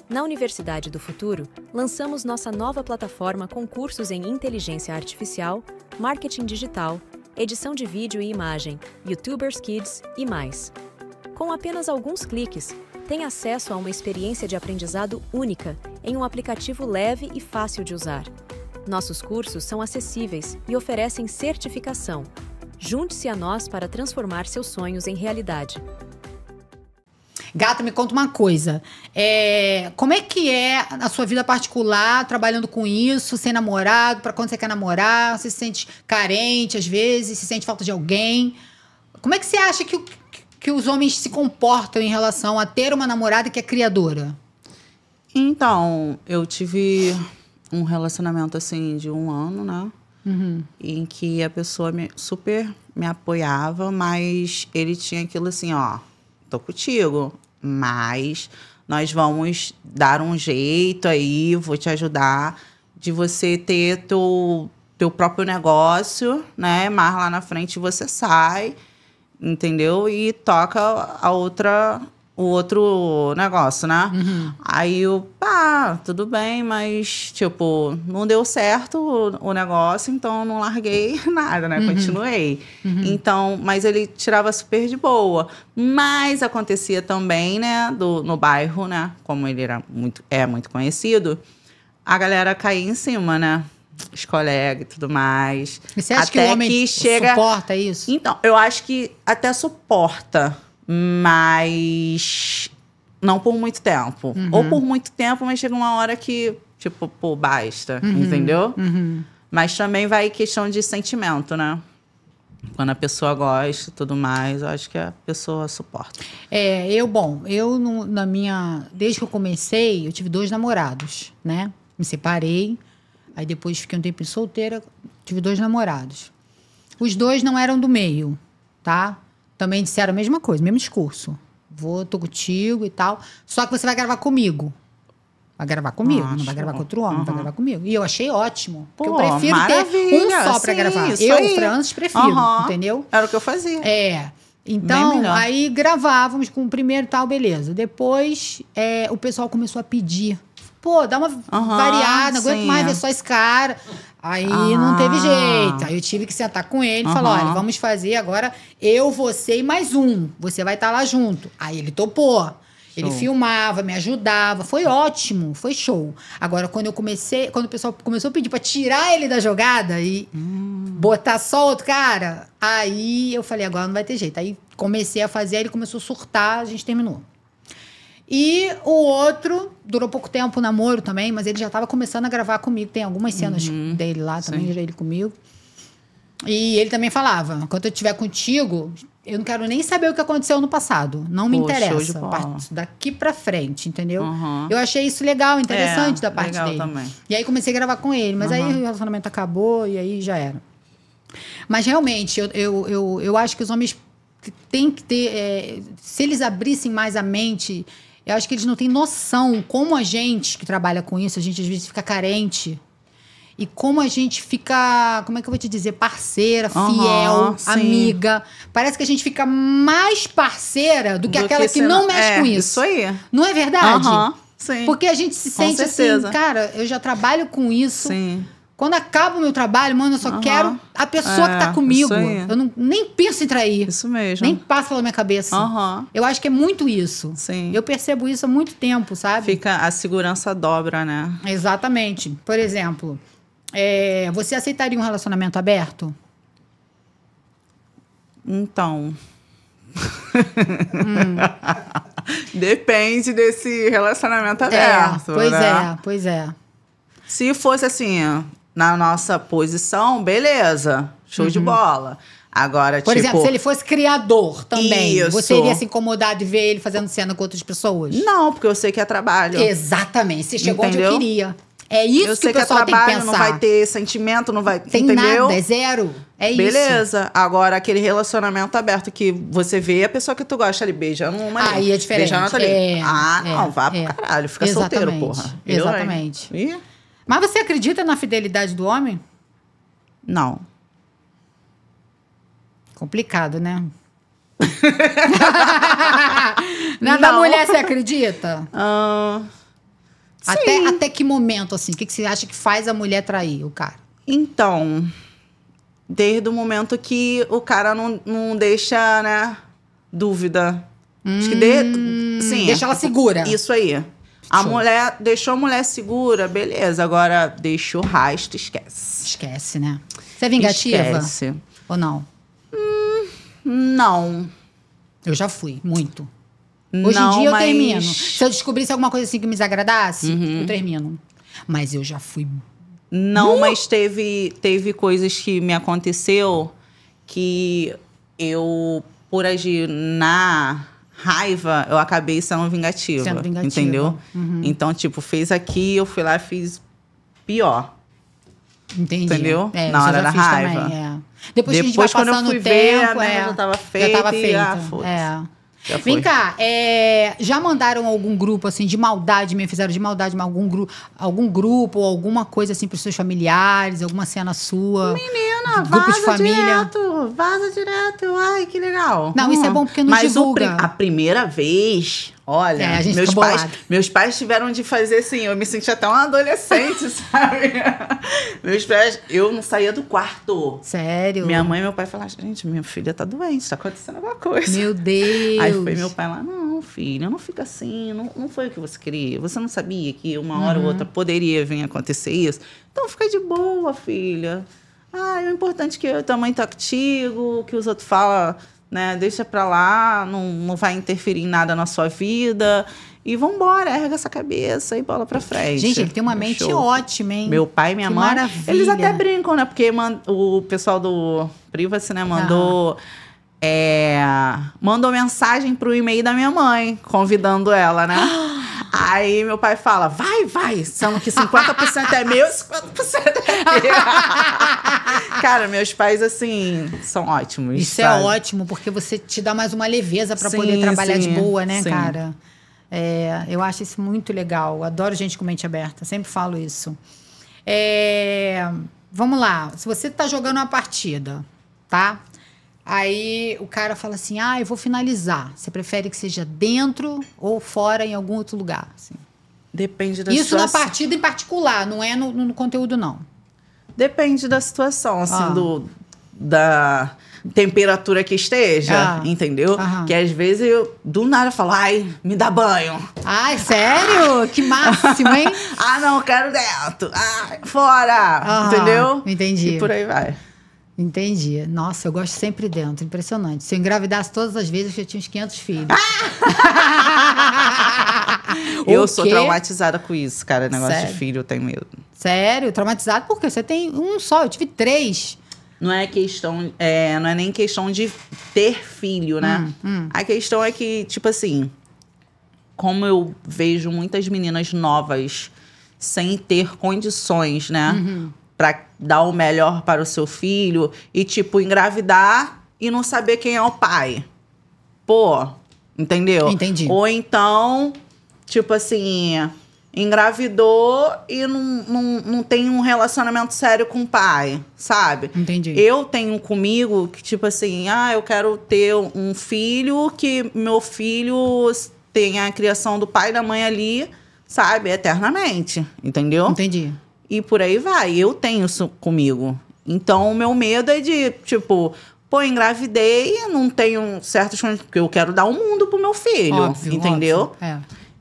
Na Universidade do Futuro, lançamos nossa nova plataforma com cursos em inteligência artificial, marketing digital, edição de vídeo e imagem, YouTubers Kids e mais. Com apenas alguns cliques, tem acesso a uma experiência de aprendizado única em um aplicativo leve e fácil de usar. Nossos cursos são acessíveis e oferecem certificação. Junte-se a nós para transformar seus sonhos em realidade. Gata, me conta uma coisa. É, como é que é a sua vida particular, trabalhando com isso, sem namorado, pra quando você quer namorar? Você se sente carente às vezes, se sente falta de alguém? Como é que você acha que, que os homens se comportam em relação a ter uma namorada que é criadora? Então, eu tive um relacionamento, assim, de um ano, né, em que a pessoa me, super me apoiava, mas ele tinha aquilo assim, ó, tô contigo, mas nós vamos dar um jeito aí, vou te ajudar de você ter teu, teu próprio negócio, né? Mas lá na frente você sai, entendeu? E toca a outra o outro negócio, né? Aí eu, pá, tudo bem, mas, tipo, não deu certo o, o negócio, então não larguei nada, né? Continuei. Então, mas ele tirava super de boa. Mas acontecia também, né, do, no bairro, né? Como ele era muito, é muito conhecido, a galera caía em cima, né? Os colegas e tudo mais. E você acha que Até o homem que chega- suporta isso? Então, eu acho que até suporta, mas não por muito tempo. Uhum. Ou por muito tempo, mas chega uma hora que, tipo, pô, basta, entendeu? Uhum. Mas também vai questão de sentimento, né? Quando a pessoa gosta e tudo mais, eu acho que a pessoa suporta. É, eu, bom, eu no- na minha. Desde que eu comecei, eu tive dois namorados, né? Me separei, aí depois fiquei um tempo solteira, tive dois namorados. Os dois não eram do meio, tá? Também disseram a mesma coisa, mesmo discurso. Vou, tô contigo e tal. Só que você vai gravar comigo. Vai gravar comigo, não vai gravar com outro homem, vai Aham. gravar comigo. E eu achei ótimo. Porque eu Pô, prefiro ter um só pra sim, gravar. Eu, aí. Francis, prefiro, Aham. entendeu? Era o que eu fazia. É. Então, aí gravávamos com o primeiro e tal, beleza. Depois, é, o pessoal começou a pedir. Pô, dá uma Aham, variada, não aguento mais ver só esse cara. Aí não teve Ah. jeito. Aí eu tive que sentar com ele e falar: Aham. olha, vamos fazer agora eu, você e mais um. Você vai estar lá junto. Aí ele topou. Ele Show. filmava, me ajudava, foi ótimo, foi show. Agora, quando eu comecei, quando o pessoal começou a pedir pra tirar ele da jogada e botar só outro cara, aí eu falei, agora não vai ter jeito. Aí comecei a fazer, aí ele começou a surtar, a gente terminou. E o outro durou pouco tempo o namoro também, mas ele já estava começando a gravar comigo. Tem algumas cenas dele lá também, sim. ele comigo. E ele também falava: quando eu estiver contigo, eu não quero nem saber o que aconteceu no passado. Não me Pô, interessa. Daqui pra frente, entendeu? Aham. Eu achei isso legal, interessante É, da parte dele. também. E aí comecei a gravar com ele, mas aí Aham. o relacionamento acabou e aí já era. Mas realmente, eu, eu, eu, eu acho que os homens têm que ter. é, se eles abrissem mais a mente, eu acho que eles não têm noção como a gente que trabalha com isso, a gente às vezes fica carente. e como a gente fica, como é que eu vou te dizer, parceira, fiel, sim. amiga. Parece que a gente fica mais parceira do que Do aquela que, você não mexe é, com isso. Isso aí. Não é verdade? Aham, sim. Porque a gente se Com sente assim, cara, eu já trabalho com isso. Sim. Quando acaba o meu trabalho, mano, eu só Aham. quero a pessoa que É, tá comigo. isso aí. Eu não, nem penso em trair. Isso mesmo. Nem passa pela minha cabeça. Aham. Eu acho que é muito isso. Sim. Eu percebo isso há muito tempo, sabe? Fica, a segurança dobra, né? Exatamente. Por exemplo, é, você aceitaria um relacionamento aberto? Então. Depende desse relacionamento aberto. é, pois né? é, pois é. Se fosse assim, na nossa posição, beleza. Show de bola. Agora, Uhum. Por tipo. exemplo, se ele fosse criador também, Isso. você iria se incomodar de ver ele fazendo cena com outras pessoas? Não, porque eu sei que é trabalho. Exatamente. Você chegou onde eu Entendeu? queria. É isso eu que sei o que é pessoal tem que trabalho, pensar. não vai ter sentimento, não vai. Tem entendeu? nada, é zero. É isso. Beleza. Agora, aquele relacionamento aberto que você vê a pessoa que tu gosta ali beijando uma ali. Aí é diferente. Beijando outra ali. É, ah, não, é, vá é. pro caralho. Fica solteiro, Exatamente, porra. Eu, hein? exatamente. Ih, Mas você acredita na fidelidade do homem? Não. Complicado, né? na da mulher você acredita? Ah, Até, sim. até que momento, assim? O que, que você acha que faz a mulher trair o cara? Então, desde o momento que o cara não, não deixa, né, dúvida. Acho que de, sim, Hum, deixa ela segura. Isso aí. A Show. mulher deixou a mulher segura, beleza. Agora deixou rastro, esquece. Esquece, né? Você é vingativa? Esquece. Ou não? Não. Eu já fui, muito. Hoje não, em dia eu mas... Uhum. termino. Se eu descobrisse alguma coisa assim que me desagradasse, eu termino. Mas eu já fui. Não, mas teve, teve coisas que me aconteceu que eu, por agir na raiva, eu acabei sendo vingativa. Sendo vingativa. Entendeu? Uhum. Então, tipo, fez aqui, eu fui lá e fiz pior. Entendi. Entendeu? É, Na hora já da raiva. Também, é. Depois, que a gente Depois, vai quando eu fui o ver, tempo, a é, merda já tava Já feita tava e, feita. ah, é. Já Vem cá, é, já mandaram algum grupo assim de maldade, me fizeram de maldade, algum, gru algum grupo ou alguma coisa assim para os seus familiares, alguma cena sua? Menina, Grupo de vaza família. direto, vaza direto. Ai, que legal. Não, isso é bom porque não Mas divulga. pri- a primeira vez, olha, É, meus pais, bolado. meus pais tiveram de fazer assim, eu me senti até uma adolescente, sabe? meus pais, eu não saía do quarto. Sério? Minha mãe e meu pai falaram, gente, minha filha tá doente, tá acontecendo alguma coisa. Meu Deus. Aí foi meu pai lá, não, filho, não fica assim, não, não foi o que você queria. Você não sabia que uma hora Uhum. ou outra poderia vir acontecer isso? Então fica de boa, filha. Ah, o importante é que tua mãe tá contigo, que os outros falam, né? Deixa pra lá, não, não vai interferir em nada na sua vida. E vambora, erga essa cabeça e bola pra frente. Gente, ele tem uma mente Show. ótima, hein? Meu pai e minha Que mãe. maravilha. Eles até brincam, né? Porque o pessoal do Privacy, né, mandou. é, mandou mensagem pro e-mail da minha mãe, convidando ela, né? Aí meu pai fala, vai, vai, sendo que 50% é meu, 50% é meu. Cara, meus pais, assim, são ótimos. Isso é sabe? ótimo, porque você te dá mais uma leveza para poder trabalhar de sim, boa, né, sim. cara? É, eu acho isso muito legal. Adoro gente com mente aberta. Sempre falo isso. É, vamos lá. Se você tá jogando uma partida, tá? Aí o cara fala assim: ah, eu vou finalizar. Você prefere que seja dentro ou fora em algum outro lugar? assim? Depende da Isso na situação. partida em particular, não é no, no conteúdo, não. Depende da situação, assim, Ah. do, da temperatura que esteja, Ah. entendeu? Aham. Que às vezes eu, do nada, falo, ai, me dá banho. Ai, sério? Que máximo, hein? Ah, não, quero dentro. Ah, fora. Aham, entendeu? entendi. E por aí vai. Entendi. Nossa, eu gosto sempre dentro. Impressionante. Se eu engravidasse todas as vezes, eu já tinha uns 500 filhos. eu O sou traumatizada com isso, cara. Negócio Sério? de filho, eu tenho medo. Sério? Traumatizado? Por quê? Você tem um só. Eu tive três. Não é questão, é, não é nem questão de ter filho, né? Hum, A questão é que, tipo assim, como eu vejo muitas meninas novas sem ter condições, né? Uhum. Pra dar o melhor para o seu filho e, tipo, engravidar e não saber quem é o pai. Pô, entendeu? Entendi. Ou então, tipo assim, engravidou e não, não, não tem um relacionamento sério com o pai, sabe? Entendi. Eu tenho comigo que, tipo assim, ah, eu quero ter um filho que meu filho tenha a criação do pai e da mãe ali, sabe, eternamente, entendeu? Entendi. E por aí vai. Eu tenho isso comigo. Então, o meu medo é de, tipo, pô, engravidei, não tenho certas condições, porque eu quero dar o um mundo pro meu filho, Óbvio, entendeu? óbvio. É.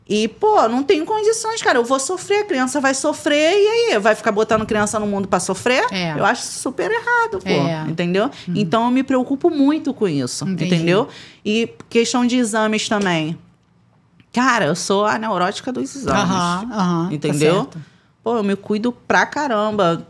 E, pô, não tenho condições, cara. Eu vou sofrer, a criança vai sofrer, e aí? Vai ficar botando criança no mundo pra sofrer? É. Eu acho super errado, pô. É. Entendeu? Então eu me preocupo muito com isso. Entendi. Entendeu? E questão de exames também. Cara, eu sou a neurótica dos exames. Tá Entendeu? certo. Pô, eu me cuido pra caramba.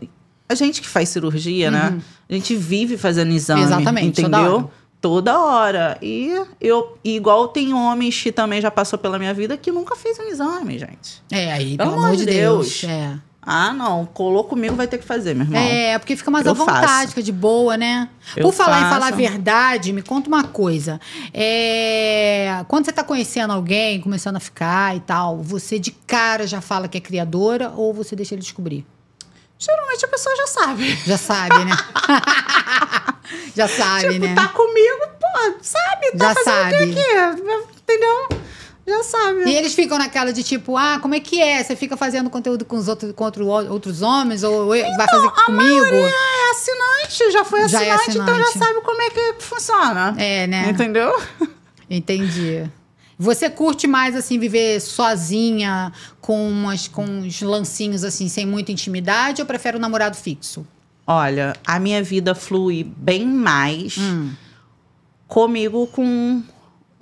A gente que faz cirurgia, né? A gente vive fazendo exame. Uhum. Exatamente, toda Entendeu? hora. Toda hora. E eu, igual tem homens que também já passou pela minha vida que nunca fez um exame, gente. É, aí, Pelo pelo amor de Deus. Deus. É. Ah, não. Colou comigo, vai ter que fazer, meu irmão. É, porque fica mais Eu à vontade, faço. fica de boa, né? Eu Por falar em faço. falar a verdade, me conta uma coisa. É, Quando você tá conhecendo alguém, começando a ficar e tal, você de cara já fala que é criadora ou você deixa ele descobrir? Geralmente a pessoa já sabe. Já sabe, né? já sabe, tipo, né? tá comigo, pô, sabe? Tá Já fazendo sabe. o que aqui? Entendeu? Já sabe. E eles ficam naquela de tipo, ah, como é que é? Você fica fazendo conteúdo com os outros, contra outros homens? Ou vai fazer a comigo? maioria é assinante, já foi Já é assinante, então já assinante. sabe como é que funciona. É, né? Entendeu? Entendi. Você curte mais, assim, viver sozinha, com, umas, com uns lancinhos, assim, sem muita intimidade, ou prefere um namorado fixo? Olha, a minha vida flui bem mais Hum, comigo com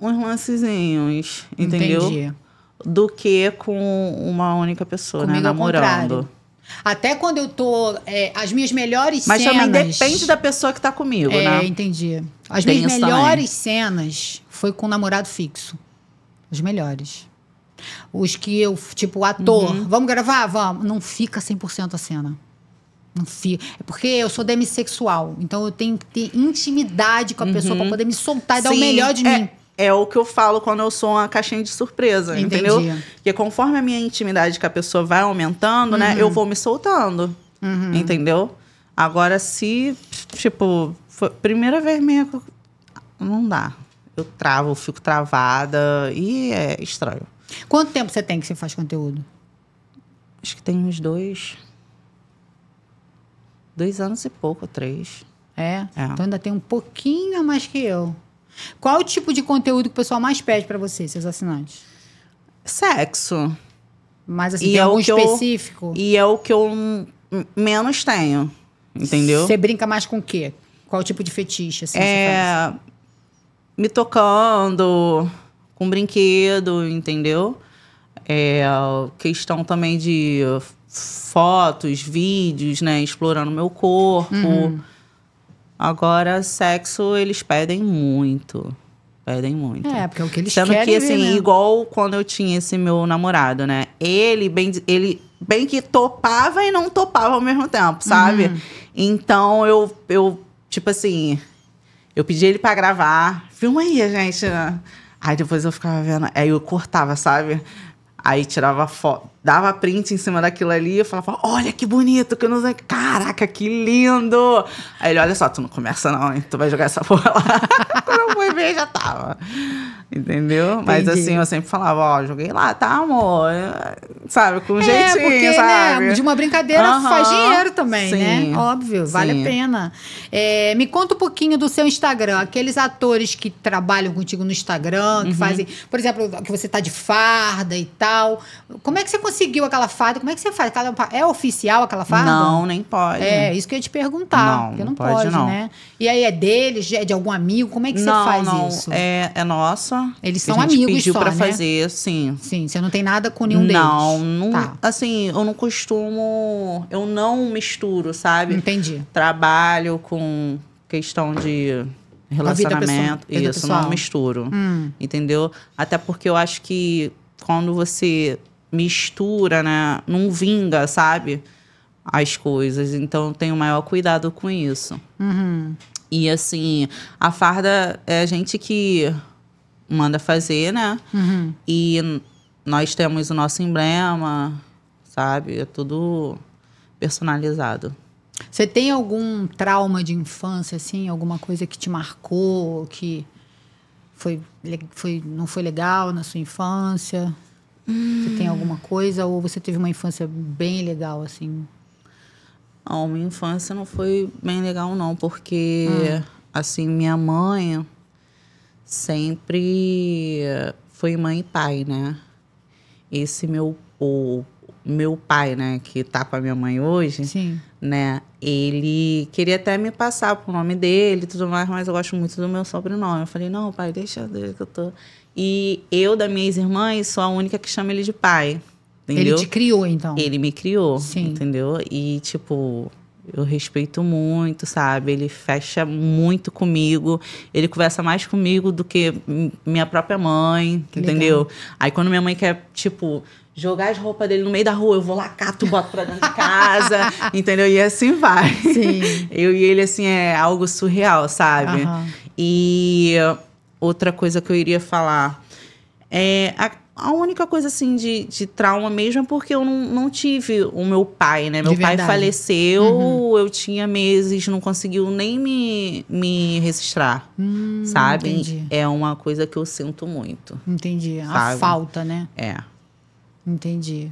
uns lancezinhos, entendeu? Entendi. Do que com uma única pessoa, Comigo né? ao contrário. Namorando. Até quando eu tô... é, as minhas melhores Mas cenas... também depende da pessoa que tá comigo, É, né? entendi. As Tem minhas isso também. melhores cenas foi com namorado fixo. As melhores. Os que eu, tipo, o ator, Uhum. vamos gravar? Vamos. Não fica 100% a cena. Não fica. É porque eu sou demissexual. Então eu tenho que ter intimidade com a pessoa pra poder me soltar e dar o Uhum. Sim, melhor de é, mim. É o que eu falo quando eu sou uma caixinha de surpresa, Entendi. entendeu? Porque conforme a minha intimidade com a pessoa vai aumentando, né? Uhum. Eu vou me soltando, entendeu? Agora, se, tipo, primeira vez minha, não dá. Eu travo, fico travada e é estranho. Quanto tempo você tem que você faz conteúdo? Acho que tem uns dois... Dois anos e pouco, três. É? É. Então ainda tem um pouquinho a mais que eu. Qual o tipo de conteúdo que o pessoal mais pede pra você, seus assinantes? Sexo. Mas assim, E tem é o algum que eu- específico? E é o que eu menos tenho, entendeu? Você brinca mais com o quê? Qual tipo de fetiche, assim, é me tocando com brinquedo, entendeu? É questão também de fotos, vídeos, né, explorando meu corpo. Uhum. Agora sexo eles pedem muito, pedem muito. É, porque é o que eles Sendo querem que, ver assim, mesmo. igual quando eu tinha esse meu namorado, né? Ele bem, ele bem que topava e não topava ao mesmo tempo, sabe? Uhum. Então, eu, eu, tipo assim, eu pedi ele pra gravar. Filma aí, gente. Aí depois eu ficava vendo, aí eu cortava, sabe? Aí tirava foto, dava print em cima daquilo ali e falava, olha que bonito, que eu não sei. Caraca, que lindo! Aí ele, olha só, tu não começa não, hein? Tu vai jogar essa porra lá. Quando eu fui ver, já tava. Entendeu? Mas Entendi. assim, eu sempre falava, ó, joguei lá, tá, amor? Sabe, com É, jeitinho, porque, sabe? né, de uma brincadeira faz dinheiro também, sim, né? Óbvio, vale a sim. pena. É, me conta um pouquinho do seu Instagram. Aqueles atores que trabalham contigo no Instagram, que Uhum. fazem, por exemplo, que você tá de farda e tal. Como é que você conseguiu aquela farda? Como é que você faz? É oficial aquela farda? Não, nem pode. É, isso que eu ia te perguntar. Não, porque não, não pode, pode, não. né? E aí é deles, é de algum amigo? Como é que você não, faz não, isso? É, é nossa. Eles são amigos pediu só, pra né? fazer, sim. Sim, você não tem nada com nenhum não, deles. não, Tá, assim, eu não costumo, eu não misturo, sabe? entendi. Trabalho com questão de relacionamento, vida isso, pessoal. não misturo. Hum. Entendeu? Até porque eu acho que quando você mistura, né, não vinga, sabe? As coisas. Então eu tenho maior cuidado com isso. Uhum. E assim, a farda é a gente que manda fazer, né? Uhum. E nós temos o nosso emblema, sabe? É tudo personalizado. Você tem algum trauma de infância, assim? Alguma coisa que te marcou, que foi, foi, não foi legal na sua infância? Hum. Você tem alguma coisa? Ou você teve uma infância bem legal, assim? Não, minha infância não foi bem legal, não. Porque, hum. assim, minha mãe sempre foi mãe e pai, né? Esse meu... O, meu pai, né, que tá com a minha mãe hoje, Sim. né, ele queria até me passar pro nome dele e tudo mais, mas eu gosto muito do meu sobrenome. Eu falei, não, pai, deixa dele que eu tô. E eu, das minhas irmãs, sou a única que chama ele de pai. Entendeu? Ele te criou, então? Ele me criou, Sim. entendeu? E, tipo, eu respeito muito, sabe? Ele fecha muito comigo. Ele conversa mais comigo do que minha própria mãe, que entendeu? Legal. Aí quando minha mãe quer, tipo, jogar as roupas dele no meio da rua, eu vou lá, cato, boto pra dentro de casa, entendeu? E assim vai. Sim. Eu e ele, assim, é algo surreal, sabe? Uhum. E outra coisa que eu iria falar é a, a única coisa, assim, de, de trauma mesmo é porque eu não, não tive o meu pai, né? Meu pai faleceu, uhum. eu tinha meses, não conseguiu nem me, me registrar, hum, sabe? Entendi. É uma coisa que eu sinto muito. Entendi. Sabe? A falta, né? É. Entendi.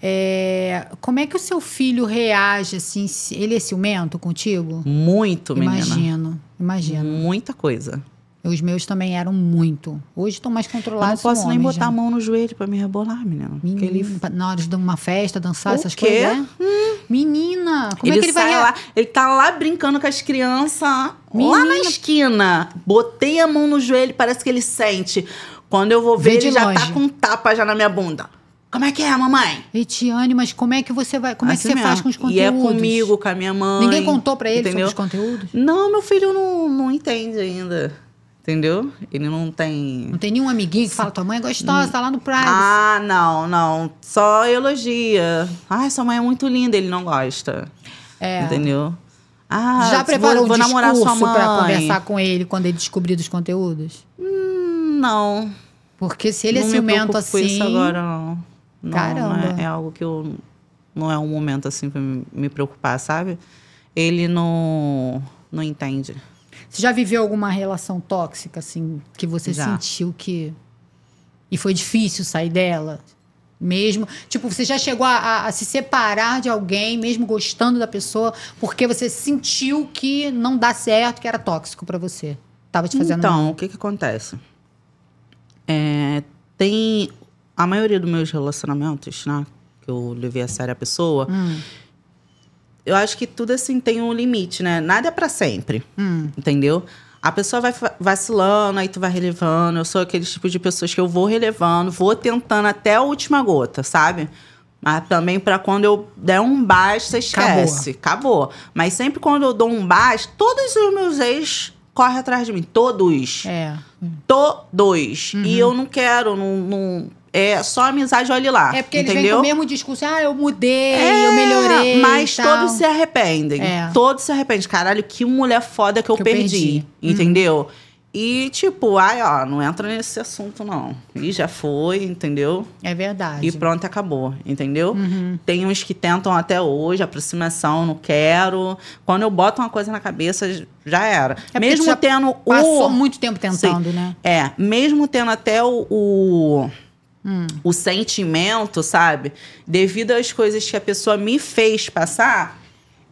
É, como é que o seu filho reage assim? Ele é ciumento contigo? Muito, menina. Imagino, imagino. Muita coisa. Os meus também eram muito. Hoje estão mais controlados. Eu não posso nem botar já. a mão no joelho para me rebolar, menina. menina ele... Na hora de uma festa, dançar, o essas quê? coisas. É? Hum. Menina, como ele é que ele vai lá? Ele tá lá brincando com as crianças lá na esquina. Botei a mão no joelho, parece que ele sente. Quando eu vou ver, ele já tá com tapa já na minha bunda. Como é que é, mamãe? Etiane, mas como é que você vai. Como assim é que você mesmo. faz com os conteúdos? E é comigo, com a minha mãe. Ninguém contou para ele entendeu? sobre os conteúdos? Não, meu filho não, não entende ainda. Entendeu? Ele não tem. Não tem nenhum amiguinho que fala, tua mãe é gostosa, tá lá no Pride. Ah, não, não. Só elogia. Ai, sua mãe é muito linda, ele não gosta. É. Entendeu? Ah, Já preparou vou, um vou namorar sua mãe. pra conversar com ele quando ele descobrir dos conteúdos? Hum, não. Porque se ele não é ciumento assim. Isso agora, não. não Caramba. Não é, é, algo que eu. Não é um momento assim pra me preocupar, sabe? Ele não. Não entende. Você já viveu alguma relação tóxica, assim, que você já. sentiu que. E foi difícil sair dela? Mesmo. Tipo, você já chegou a, a, a, se separar de alguém, mesmo gostando da pessoa, porque você sentiu que não dá certo, que era tóxico para você. Tava te fazendo então, mal. o que que acontece? É, tem. A maioria dos meus relacionamentos, né? Que eu levei a sério a pessoa. Hum. Eu acho que tudo assim tem um limite, né? Nada é para sempre. Hum. Entendeu? A pessoa vai vacilando, aí tu vai relevando. Eu sou aquele tipo de pessoas que eu vou relevando, vou tentando até a última gota, sabe? Mas também para quando eu der um basta, esquece. Acabou. Acabou. Mas sempre quando eu dou um basta, todos os meus ex correm atrás de mim. Todos. É. Todos. Uhum. E eu não quero, não, não, é só amizade, olhe lá. É porque entendeu? eles vêm com o mesmo discurso, ah, eu mudei, é, eu melhorei. Mas todos se arrependem. É. Todos se arrependem. Caralho, que mulher foda que eu, que perdi, eu perdi. Entendeu? Uhum. E, tipo, ai, ó, não entra nesse assunto, não. E já foi, entendeu? É verdade. E pronto, acabou, entendeu? Uhum. Tem uns que tentam até hoje, aproximação, não quero. Quando eu boto uma coisa na cabeça, já era. É mesmo já tendo passou o. muito tempo tentando, Sim. né? É, mesmo tendo até o, o Hum. o sentimento, sabe? Devido às coisas que a pessoa me fez passar,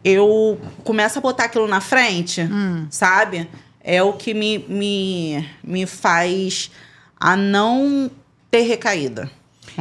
eu começo a botar aquilo na frente, hum. sabe? É o que me, me, me faz a não ter recaída.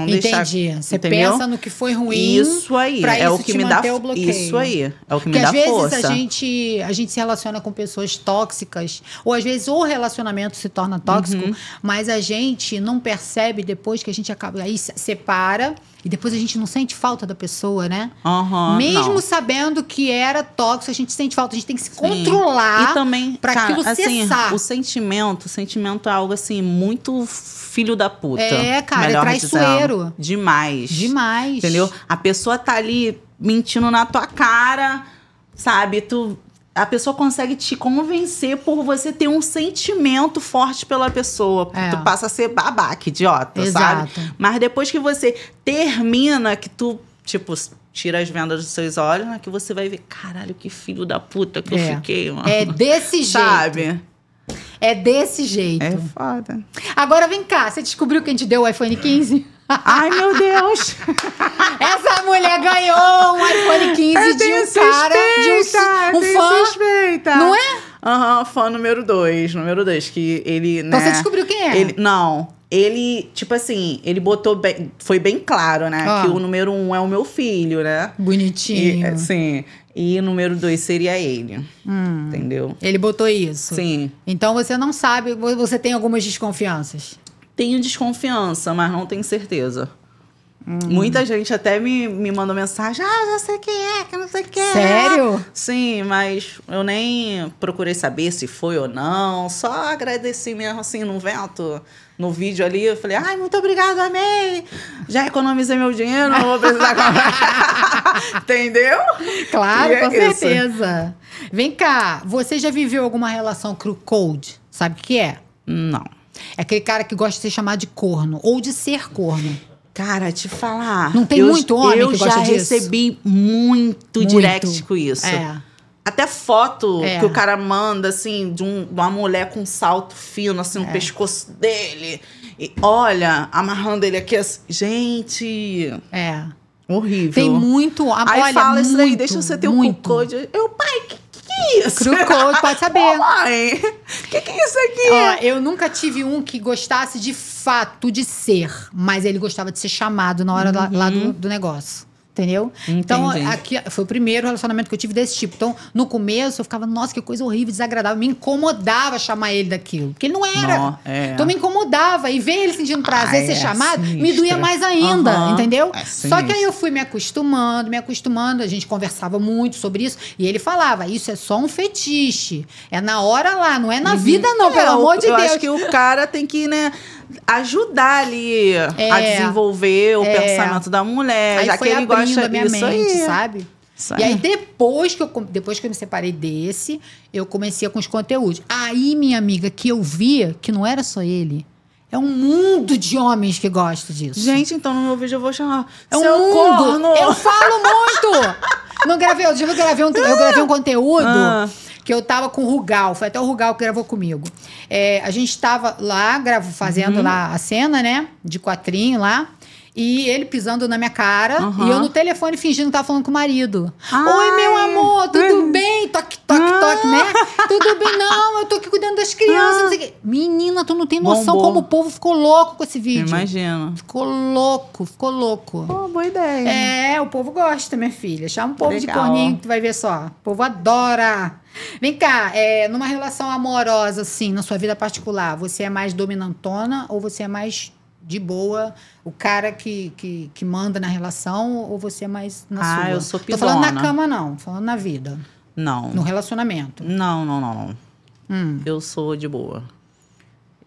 Entendi. Deixar, Você entendeu? pensa no que foi ruim. Isso aí. é isso o que me dá o bloqueio. Isso aí. É o que Porque me dá às vezes força. a gente, a gente se relaciona com pessoas tóxicas, ou às vezes o relacionamento se torna tóxico, Uhum. mas a gente não percebe depois que a gente acaba. Aí se- separa e depois a gente não sente falta da pessoa, né? Aham, Mesmo não. sabendo que era tóxico, a gente sente falta. A gente tem que se Sim. controlar E também, aquilo assim, cessar. o sentimento, o sentimento é algo assim muito filho da puta. É, cara, é traiçoeiro. dizendo. Demais. Demais. Entendeu? A pessoa tá ali mentindo na tua cara, sabe? Tu a pessoa consegue te convencer por você ter um sentimento forte pela pessoa. É. Tu passa a ser babaca, idiota, sabe? Exato. Mas depois que você termina, que tu, tipo, tira as vendas dos seus olhos, né, que você vai ver, caralho, que filho da puta que É. eu fiquei, mano. É desse jeito. Sabe? É desse jeito. É foda. Agora vem cá, você descobriu quem te deu o iPhone 15? Ai, meu Deus. Essa mulher ganhou um iPhone 15 Eu de um cara, de um, um fã. suspeita. Não é? Aham, fã número dois. Número dois, que ele, né... Então você descobriu quem é? Ele, não, ele, tipo assim, ele botou bem... Foi bem claro, né? Ah. Que o número um é o meu filho, né? E, Bonitinho. sim. E o número dois seria ele. Hum. Entendeu? Ele botou isso. Sim. Então você não sabe, você tem algumas desconfianças. Tenho desconfiança, mas não tenho certeza. Hum. Muita gente até me, me mandou mensagem. Ah, já sei quem é, que não sei quem é. Sério? Sim, mas eu nem procurei saber se foi ou não. Só agradeci mesmo, assim, no vento, no vídeo ali. Eu falei, ai, muito obrigada, amei. Já economizei meu dinheiro, não vou precisar comprar. Entendeu? Claro, é com isso. certeza. Vem cá, você já viveu alguma relação o cold? Sabe o que é? Não. É aquele cara que gosta de ser chamado de corno ou de ser corno. Cara, te falar. Não tem eu, muito homem eu que já gosta disso? recebi muito, Muito. direct com isso. É. Até foto É. que o cara manda, assim, de, um- de uma mulher com um salto fino, assim, no É. pescoço dele. E olha, amarrando ele aqui assim. Gente, É. horrível. Tem muito. a- Aí olha, fala isso daí, muito, deixa você ter um muito. cocô. Eu, pai, que que é isso? Cru cold, pode saber. Ô, mãe, que que é isso aqui? Ó, eu nunca tive um que gostasse de fato de ser, mas ele gostava de ser chamado na hora lá, lá do, do negócio. Entendeu? Então, Entendi. aqui foi o primeiro relacionamento que eu tive desse tipo. Então, no começo, eu ficava, nossa, que coisa horrível, desagradável. Me incomodava chamar ele daquilo. Porque ele não era. Nó, é. Então, me incomodava. E ver ele sentindo prazer Ai, ser é chamado, me sinistra. doía mais ainda, Aham, entendeu? é Só que aí eu fui me acostumando, me acostumando. A gente conversava muito sobre isso. E ele falava, isso é só um fetiche. É na hora lá, não é na vida não, É, pelo eu- amor de eu Deus. acho que o cara tem que, né, ajudar ali É. a desenvolver o É. pensamento da mulher, Aí já que ele gosta a minha disso mente, aí. sabe? Isso E aí, aí. depois que, eu, depois que eu me separei desse, eu comecei com os conteúdos. Aí, minha amiga, que eu via que não era só ele. É um mundo de homens que gostam disso. Gente, então no meu vídeo eu vou chamar. é um mundo. corno! Eu falo muito! Não gravei, eu gravei um, eu gravei um conteúdo Ah. que eu tava com o Rugal, foi até o Rugal que gravou comigo. É, a gente tava lá, gravo, Uhum. fazendo lá a cena, né? De quatrinho lá. E ele pisando na minha cara. Aham. E eu no telefone fingindo que tava falando com o marido. Ai. Oi, meu amor, tudo bem? Toque, toque, Ah. toque, né? Tudo bem? Não, eu tô aqui cuidando das crianças. o quê. Menina, tu não tem noção Bombou. como o povo ficou louco com esse vídeo. Imagina. Ficou louco, ficou louco. Pô, boa ideia. É, o povo gosta, minha filha. Chama um povo de Legal. corninho que tu vai ver só. O povo adora. Vem cá, é, numa relação amorosa, assim, na sua vida particular, você é mais dominantona ou você é mais de boa, o cara que, que, que manda na relação, ou você é mais na Ah, sua? eu sou Tô falando na pidona. cama, não. Falando na vida. Não. No relacionamento. Não, não, não, não. Hum. Eu sou de boa.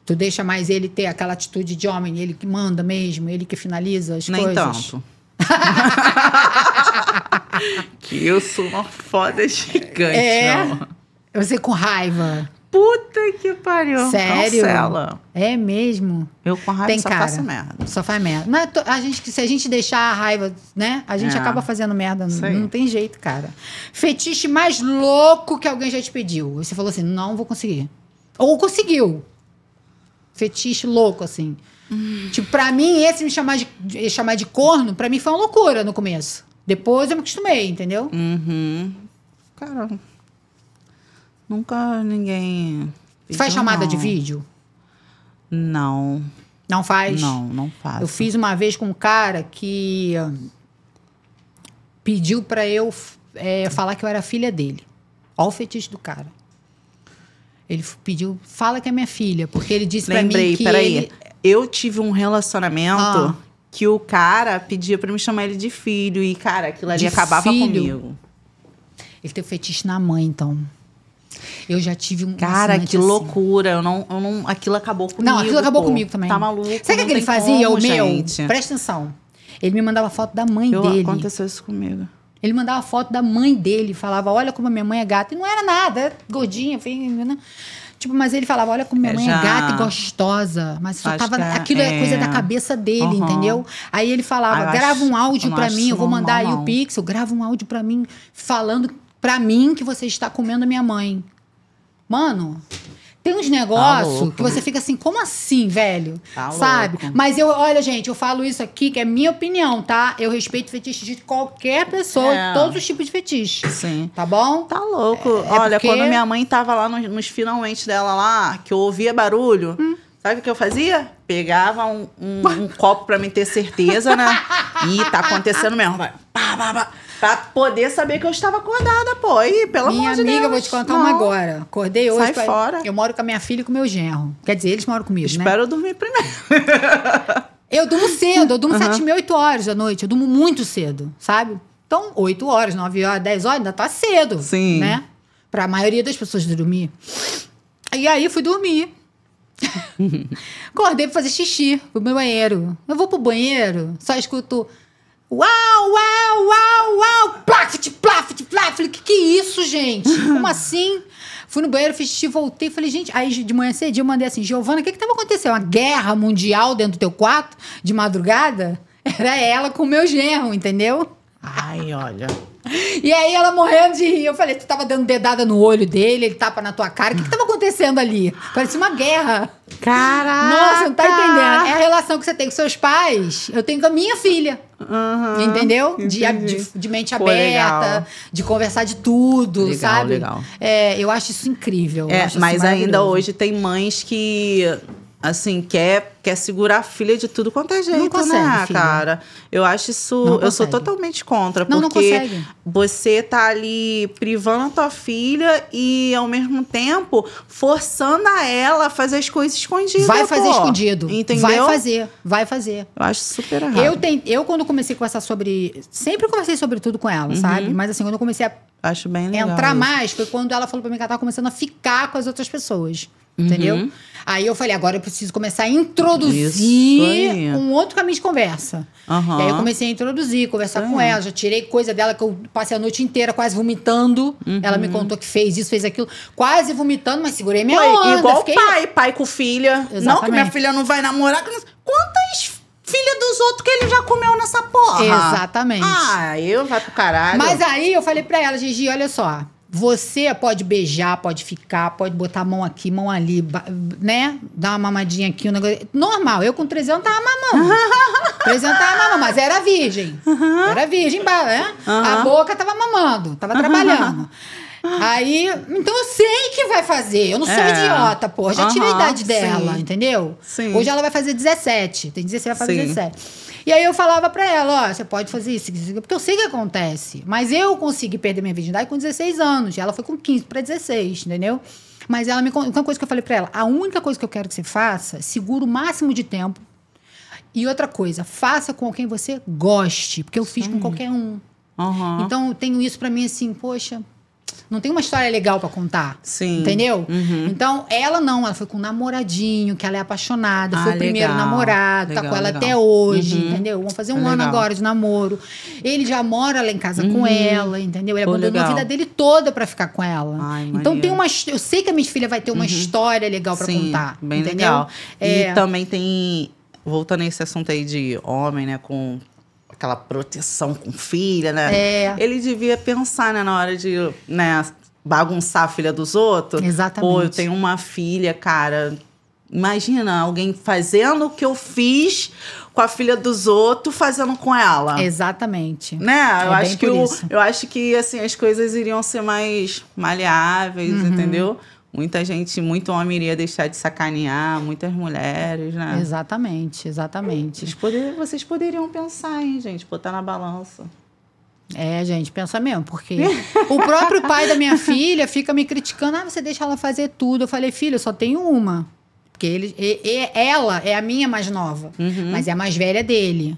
Tu deixa mais ele ter aquela atitude de homem, ele que manda mesmo, ele que finaliza as Nem coisas? tanto. que eu sou uma foda gigante, É? não. Você com raiva. Puta que pariu. Sério? Cancela. É mesmo? Eu com raiva Tem só cara. faço merda. Só faz merda. Não to- a gente, se a gente deixar a raiva, né? A gente É. acaba fazendo merda. Não, não tem jeito, cara. Fetiche mais louco que alguém já te pediu. Você falou assim: não vou conseguir. Ou conseguiu. Fetiche louco, assim. Tipo, pra mim, esse me chamar de, chamar de corno, pra mim foi uma loucura no começo. Depois eu me acostumei, entendeu? Uhum. Cara, nunca ninguém. Você faz pediu, chamada não. de vídeo? Não, Não faz? não, não faço. Eu fiz uma vez com um cara que ah, pediu pra eu é, falar que eu era filha dele. Olha o fetiche do cara. Ele pediu, fala que é minha filha, porque ele disse pra Lembrei, mim que peraí. ele... Eu tive um relacionamento Ah. que o cara pedia pra me chamar ele de filho. E, cara, aquilo ali De acabava filho? comigo. Ele tem o fetiche na mãe, então. Eu já tive um Cara, que assim. loucura. Eu não, eu não, aquilo acabou comigo. Não, aquilo acabou pô. comigo também. Tá maluco. Sabe o que, ele fazia, como, o meu? gente. Presta atenção. Ele me mandava foto da mãe Eu, dele. aconteceu isso comigo. Ele mandava foto da mãe dele, falava: Olha como a minha mãe é gata. E não era nada, era gordinha, feia, né? Tipo, mas ele falava: Olha como minha É, mãe já- é gata e gostosa. Mas só tava. é- aquilo é coisa é. da cabeça dele, Uhum. entendeu? Aí ele falava: grava um áudio acho mim, eu vou mandar aí o. Pixel, grava um áudio pra mim, falando pra mim que você está comendo a minha mãe. Mano. Tem uns negócios louco. que você fica assim, como assim, velho? Tá Sabe? louco. Mas eu, olha, gente, eu falo isso aqui, que é minha opinião, tá? Eu respeito fetiche de qualquer pessoa, É. todos os tipos de fetiche. Sim. Tá bom? Tá louco. É Olha, porque- quando minha mãe tava lá nos, nos finalmente dela lá, que eu ouvia barulho, Hum. sabe o que eu fazia? Pegava um, um- um copo pra me ter certeza, né? Ih, tá acontecendo mesmo. Vai. Pá, pá, pá. Pra poder saber que eu estava acordada, pô. Ih, pelo minha amor de amiga, Deus. eu vou te contar Não. uma agora. Acordei hoje. Sai pra- fora. Eu moro com a minha filha e com o meu genro. Quer dizer, eles moram comigo, né? Espero dormir primeiro. Eu durmo cedo, eu durmo sete e meia, oito horas da noite. Eu durmo muito cedo, sabe? Então, oito horas, nove horas, dez horas, ainda tá cedo. Sim. Né? Pra maioria das pessoas dormir. E aí, fui dormir. Acordei pra fazer xixi, pro meu banheiro. Eu vou pro banheiro, só escuto... Uau, uau, uau, uau! Plafit, plafit, plafit. Que que é isso, gente? Como assim? Fui no banheiro, fiz xixi, voltei. Falei, gente... Aí, de manhã cedinho, eu mandei assim, Giovana, o que que tava acontecendo? Uma guerra mundial dentro do teu quarto, de madrugada? Era ela com o meu genro, entendeu? Ai, olha. E aí ela morrendo de rir. Eu falei, tu tava dando dedada no olho dele, ele tapa na tua cara. O que, que tava acontecendo ali? Parecia uma guerra. Caraca! Nossa, não tá entendendo. É a relação que você tem com seus pais. Eu tenho com a minha filha. Aham, entendeu? De, de, de mente Pô, aberta, legal. de conversar de tudo, Legal, sabe? legal. É, eu acho isso incrível. É, mas ainda hoje tem mães que, assim, quer, quer segurar a filha de tudo quanto é jeito, consegue, né, filha. cara? Eu acho isso. Não eu sou totalmente contra, Não, não porque consegue. você tá ali privando a tua filha e, ao mesmo tempo, forçando a ela a fazer as coisas escondidas. Vai fazer pô. escondido. Entendeu? Vai fazer, vai fazer. Eu acho super errado. Eu, tem, eu, quando comecei a conversar sobre. Sempre conversei sobre tudo com ela, sabe? Mas assim, quando eu comecei a Acho bem Uhum. legal. entrar isso. mais, foi quando ela falou pra mim que ela tava começando a ficar com as outras pessoas. Entendeu? Uhum. Aí eu falei, agora eu preciso começar a introduzir um outro caminho de conversa. Aham. E aí eu comecei a introduzir, conversar Isso com ela. Já tirei coisa dela que eu passei a noite inteira quase vomitando. Ela me contou que fez isso, fez aquilo. Quase vomitando, mas segurei minha Foi onda. igual fiquei... pai, pai com filha. Não que Exatamente. minha filha não vai namorar. Quantas filhas dos outros que ele já comeu nessa porra? Exatamente. Ah, eu vai pro caralho. Mas aí eu falei pra ela, Gigi, olha só. Você pode beijar, pode ficar, pode botar a mão aqui, mão ali, né? Dar uma mamadinha aqui, um negócio. Normal, eu com 13 anos tava mamando. 13 anos tava mamando, mas era virgem. Era virgem, né? A Aham. boca tava mamando, tava trabalhando. Aí, então eu sei que vai fazer. Eu não sou É. idiota, porra. Já tirei a idade dela, sim. entendeu? Sim. Hoje ela vai fazer 17. Tem 16, vai fazer Sim. 17. E aí eu falava pra ela, ó, você pode fazer isso, porque eu sei que acontece. Mas eu consegui perder minha virgindade com 16 anos. E ela foi com 15 pra 16, entendeu? Mas ela me uma coisa que eu falei pra ela, a única coisa que eu quero que você faça, segura o máximo de tempo. E outra coisa, faça com quem você goste, porque eu fiz com qualquer um. Aham. Então eu tenho isso pra mim assim, poxa, não tem uma história legal pra contar. Sim. Entendeu? Uhum. Então, ela não, ela foi com um namoradinho, que ela é apaixonada, foi Ah, o primeiro legal, namorado, tá legal, com ela legal. até hoje, Uhum. entendeu? Vamos fazer um É ano legal. agora de namoro. Ele já mora lá em casa com Uhum. ela, entendeu? Ele Pô, abandonou a vida dele toda pra ficar com ela. Ai, então maneiro. tem uma, eu sei que a minha filha vai ter uma história legal pra Sim, contar, Bem entendeu? legal. É, E também tem. Voltando a esse assunto aí de homem, né? Com aquela proteção com filha, né? É. Ele devia pensar, né, na hora de, né, bagunçar a filha dos outros. Exatamente. Pô, eu tenho uma filha, cara. Imagina alguém fazendo o que eu fiz com a filha dos outros, fazendo com ela. Exatamente. Né? Eu É acho bem que o- eu acho que assim as coisas iriam ser mais maleáveis, Uhum. entendeu? Muita gente, muito homem iria deixar de sacanear, muitas mulheres, né? Exatamente, exatamente. Vocês, poder- vocês poderiam pensar, hein, gente, botar na balança. É, gente, pensa mesmo, porque o próprio pai da minha filha fica me criticando. Ah, você deixa ela fazer tudo. Eu falei, filho, eu só tenho uma. Porque ele, e- e- ela é a minha mais nova, Uhum. mas é a mais velha dele.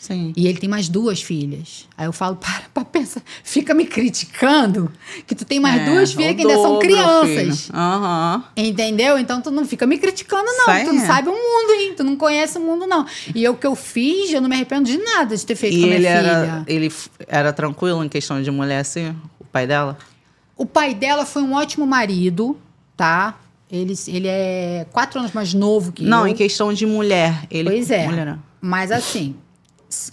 Sim. E ele tem mais duas filhas. Aí eu falo, para pra pensar, fica me criticando que tu tem mais É, duas filhas que ainda são crianças. Aham. Entendeu? Então tu não fica me criticando, não. Aí Tu não é. sabe o mundo, hein? Tu não conhece o mundo, não. E eu, o que eu fiz, eu não me arrependo de nada de ter feito E com a minha ele filha. era, ele era tranquilo em questão de mulher, assim? O pai dela? O pai dela foi um ótimo marido, tá? Ele, ele é quatro anos mais novo que Não, eu. em questão de mulher. Ele, Pois é. Mulher, Mas assim,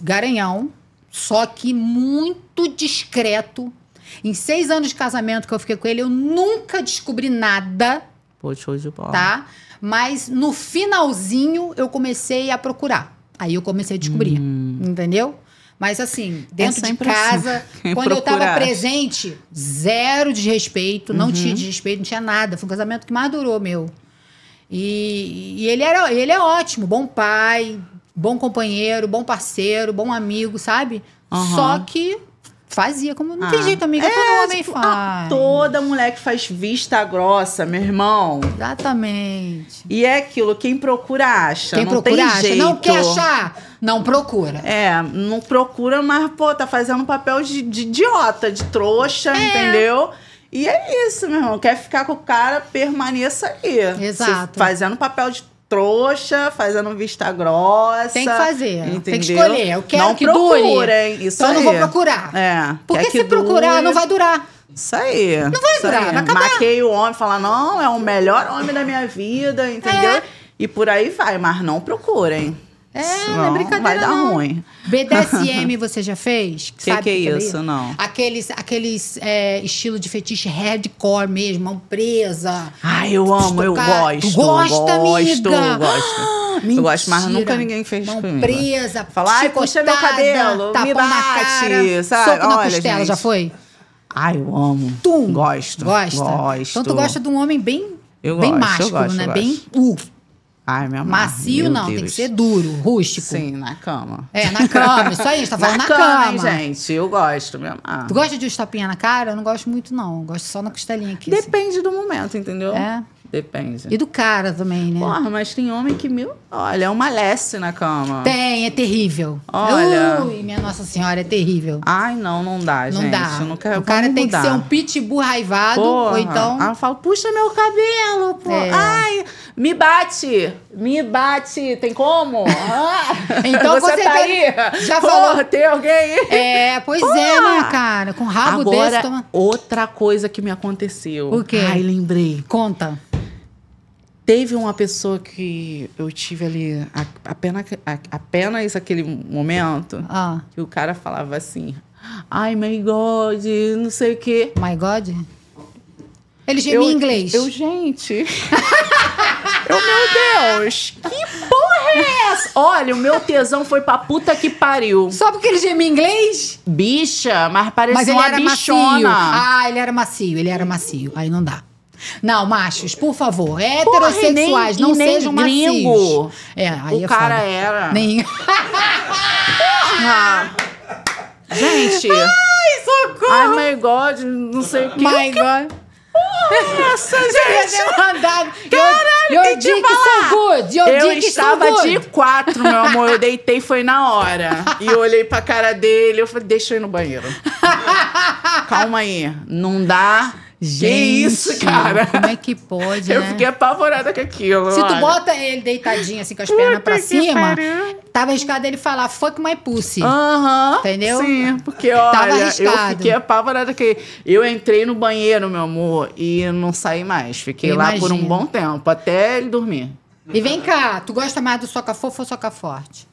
garanhão, só que muito discreto. Em seis anos de casamento que eu fiquei com ele, eu nunca descobri nada, Pô, show de bola. tá? Mas no finalzinho eu comecei a procurar. Aí eu comecei a descobrir, entendeu? Mas assim, dentro de Hum. sempre casa, assim. quando eu tava Procurar. presente, zero desrespeito, não Uhum. tinha desrespeito, não tinha nada. Foi um casamento que mais durou, meu. E, e ele, era, ele é ótimo, bom pai, bom companheiro, bom parceiro, bom amigo, sabe? Aham. Só que fazia como. Não tem Ah. jeito, amiga. todo homem tipo, faz. ah, toda mulher que faz vista grossa, meu irmão. Exatamente. E é aquilo, quem procura acha. Quem não procura tem acha. jeito. Não quer achar? Não procura. É, não procura, mas, pô, tá fazendo um papel de, de idiota, de trouxa, É. entendeu? E é isso, meu irmão. Quer ficar com o cara, permaneça aí. Exato. Se fazendo papel de trouxa, fazendo vista grossa. Tem que fazer. Entendeu? Tem que escolher. Eu quero não que dure. procurem, Isso Então eu aí. não vou procurar. É. Porque se procurar, dure. não vai durar. Isso aí. Não vai durar, vai acabar. Maquei o homem, falar, não, é o melhor homem da minha vida, entendeu? É. E por aí vai, mas não procurem. É, Senão não é brincadeira. Vai dar não. ruim. BDSM você já fez? Que Sabe que é isso? Não. Aqueles, aqueles é, estilo de fetiche hardcore mesmo, mão presa. Ai, eu amo, eu gosto. Tu gosta, gosto, amiga? Eu gosto. Eu gosto, mas nunca ninguém fez Mão comigo. presa, Falar, ai, puxa meu cabelo, me bate, sabe? soco na Olha, costela, gente. já foi? Ai, eu amo. Tum. Gosto. Gosta? Gosto. Então tu gosta de um homem bem, Eu bem gosto, eu másculo, gosto, né? eu Bem gosto. uh, Ai, minha amarro, macio meu não, tem que Deus. ser duro, rústico. Sim, na cama. É, na cama, isso aí, a gente tá falando na, cama, hein, cama. gente. Eu gosto, meu amor. Tu gosta de uns tapinha na cara? Eu não gosto muito, não. Eu gosto só na costelinha aqui. assim. Depende do momento, entendeu? É. Depende. E do cara também, né? Porra, mas tem homem que, meu, olha, é uma leste na cama. Tem, é terrível. Olha. Ui, minha Nossa Senhora, é terrível. Ai, não, não dá, não gente. dá. Não quero, o cara tem mudar. que ser um pitbull raivado, Porra. ou então. Aí eu falo, puxa meu cabelo, pô. É. Ai, me bate. Me bate. Tem como? Ah, Então você você tá aí? já Porra, falou. tem alguém aí? É, pois é, né, cara? Com rabo Agora, desse, toma. outra coisa que me aconteceu. O quê? Ai, lembrei. Conta. Teve uma pessoa que eu tive ali apenas, apenas aquele momento Ah, que o cara falava assim, ai, my God, não sei o quê. my God. Ele gemia em inglês. Eu, gente. eu, meu Deus, que porra é essa? Olha, o meu tesão foi pra puta que pariu. Só porque ele gemia em inglês? Bicha, mas parecia Mas ele uma era bichona. macio. Ah, ele era macio, ele era macio. Aí não dá. Não, machos, por favor, Porra, heterossexuais, nem- não sejam gringo. macios. É, aí o é cara foda. era. Nem... Ah. Gente. Ai, socorro! Ai, my God, não sei o que. My God. Nossa, gente. Caralho, your, tem your que dick so falar. good. Your Eu dick estava so de good. quatro, meu amor. Eu deitei, foi na hora. E eu olhei pra cara dele, eu falei, deixa eu ir no banheiro. Calma aí, não dá. Que isso, cara? Como é que pode, Eu né? fiquei apavorada com aquilo. Se tu olha. bota ele deitadinho assim com as pernas pra cima, pariu. tava arriscado ele falar fuck my pussy. Aham. Entendeu? Sim, porque olha, eu arriscado. fiquei apavorada que eu entrei no banheiro, meu amor, e não saí mais. Fiquei Eu lá por um bom tempo, até ele dormir. E vem cá, tu gosta mais do soca fofo ou soca forte?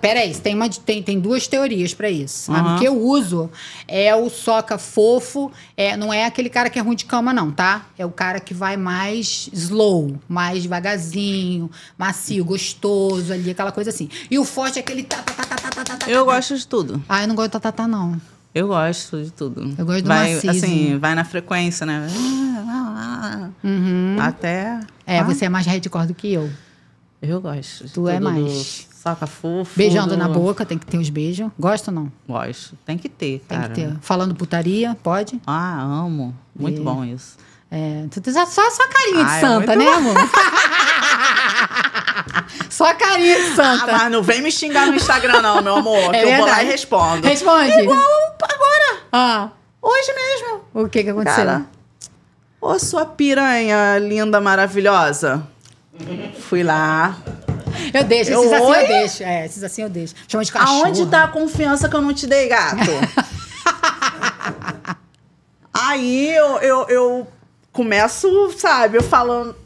Peraí, tem, uma, tem, tem duas teorias pra isso. Aham. O que eu uso é o soca fofo, é, não é aquele cara que é ruim de cama, não, tá? É o cara que vai mais slow, mais devagarzinho, macio, gostoso ali, aquela coisa assim. E o forte é aquele tá, tá, tá, tá, tá, tá, tá, tá. Eu gosto de tudo. Ah, eu não gosto do tatatá, não. Eu gosto de tudo. Eu gosto do vai, macio. Assim, vai na frequência, né? Uhum. Até. É, Ah, você é mais hardcore do que eu. Eu gosto. de Tu é tudo mais. Saca fofo. Beijando do- na boca, tem que ter os beijos. Gosta ou não? Gosto. Tem que ter, Tem cara. que ter. Falando putaria, pode? Ah, amo. Muito É. bom isso. É, tu tem só, só a carinha de Ai, santa, muito né, amor? Só carinha de Ah, santa. mas não vem me xingar no Instagram, não, meu amor. É que eu vou lá e respondo. Responde. Igual agora, Ah, hoje mesmo. o que que aconteceu? Cara, ô sua piranha linda, maravilhosa. Fui lá. Eu deixo, Eu- esses assim Oi? eu deixo. É, esses assim eu deixo. Chama de cachorro. Aonde tá a confiança que eu não te dei, gato? aí eu, eu, eu começo, sabe, eu falando.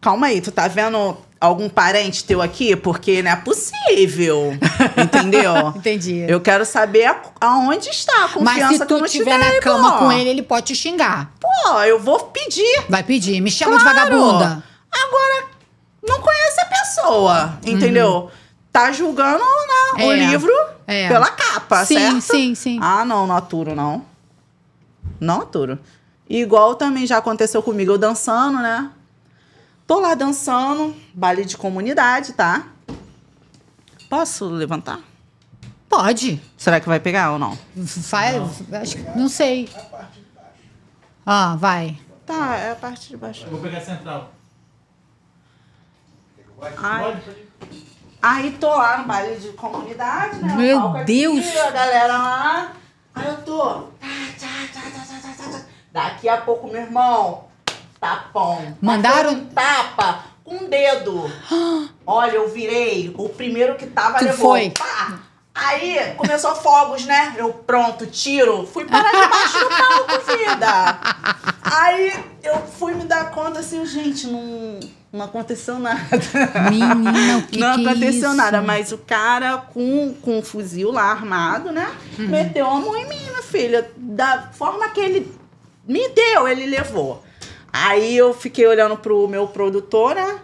Calma aí, tu tá vendo algum parente teu aqui? Porque não é possível. Entendeu? Entendi. Eu quero saber a- aonde está a confiança Mas se que eu tu estiver dei, na cama pô. com ele, ele pode te xingar. Pô, eu vou pedir. Vai pedir. Me chama de Claro. vagabunda. Agora, não conhece a pessoa, entendeu? Tá julgando né, o É. livro É. pela capa, sim, certo? sim, sim. Ah, não, não aturo, não. Não aturo. Igual também já aconteceu comigo, eu dançando, né? Tô lá dançando, baile de comunidade, tá? Posso levantar? Pode. Será que vai pegar ou não? Faz, acho que, não sei. Ah, vai. Tá, é a parte de baixo. Eu vou pegar a central. Ai. Aí tô lá no baile de comunidade, né? Meu aqui, Deus. a galera lá. Aí eu tô. tá, tá, tá. Daqui a pouco, meu irmão. Tapão. Mandaram- um tapa com o dedo. Olha, eu virei. O primeiro que tava Tu levou. foi. Pá. Aí começou fogos, né? Eu pronto, tiro. Fui parar debaixo do palco, vida. Aí eu fui me dar conta assim, gente, não, não aconteceu nada. Menina, o que não que é aconteceu isso? nada, mas o cara com, com um fuzil lá armado, né? Uhum. Meteu a mão em mim, minha filha. Da forma que ele me deu, ele levou. Aí eu fiquei olhando pro meu produtor, né?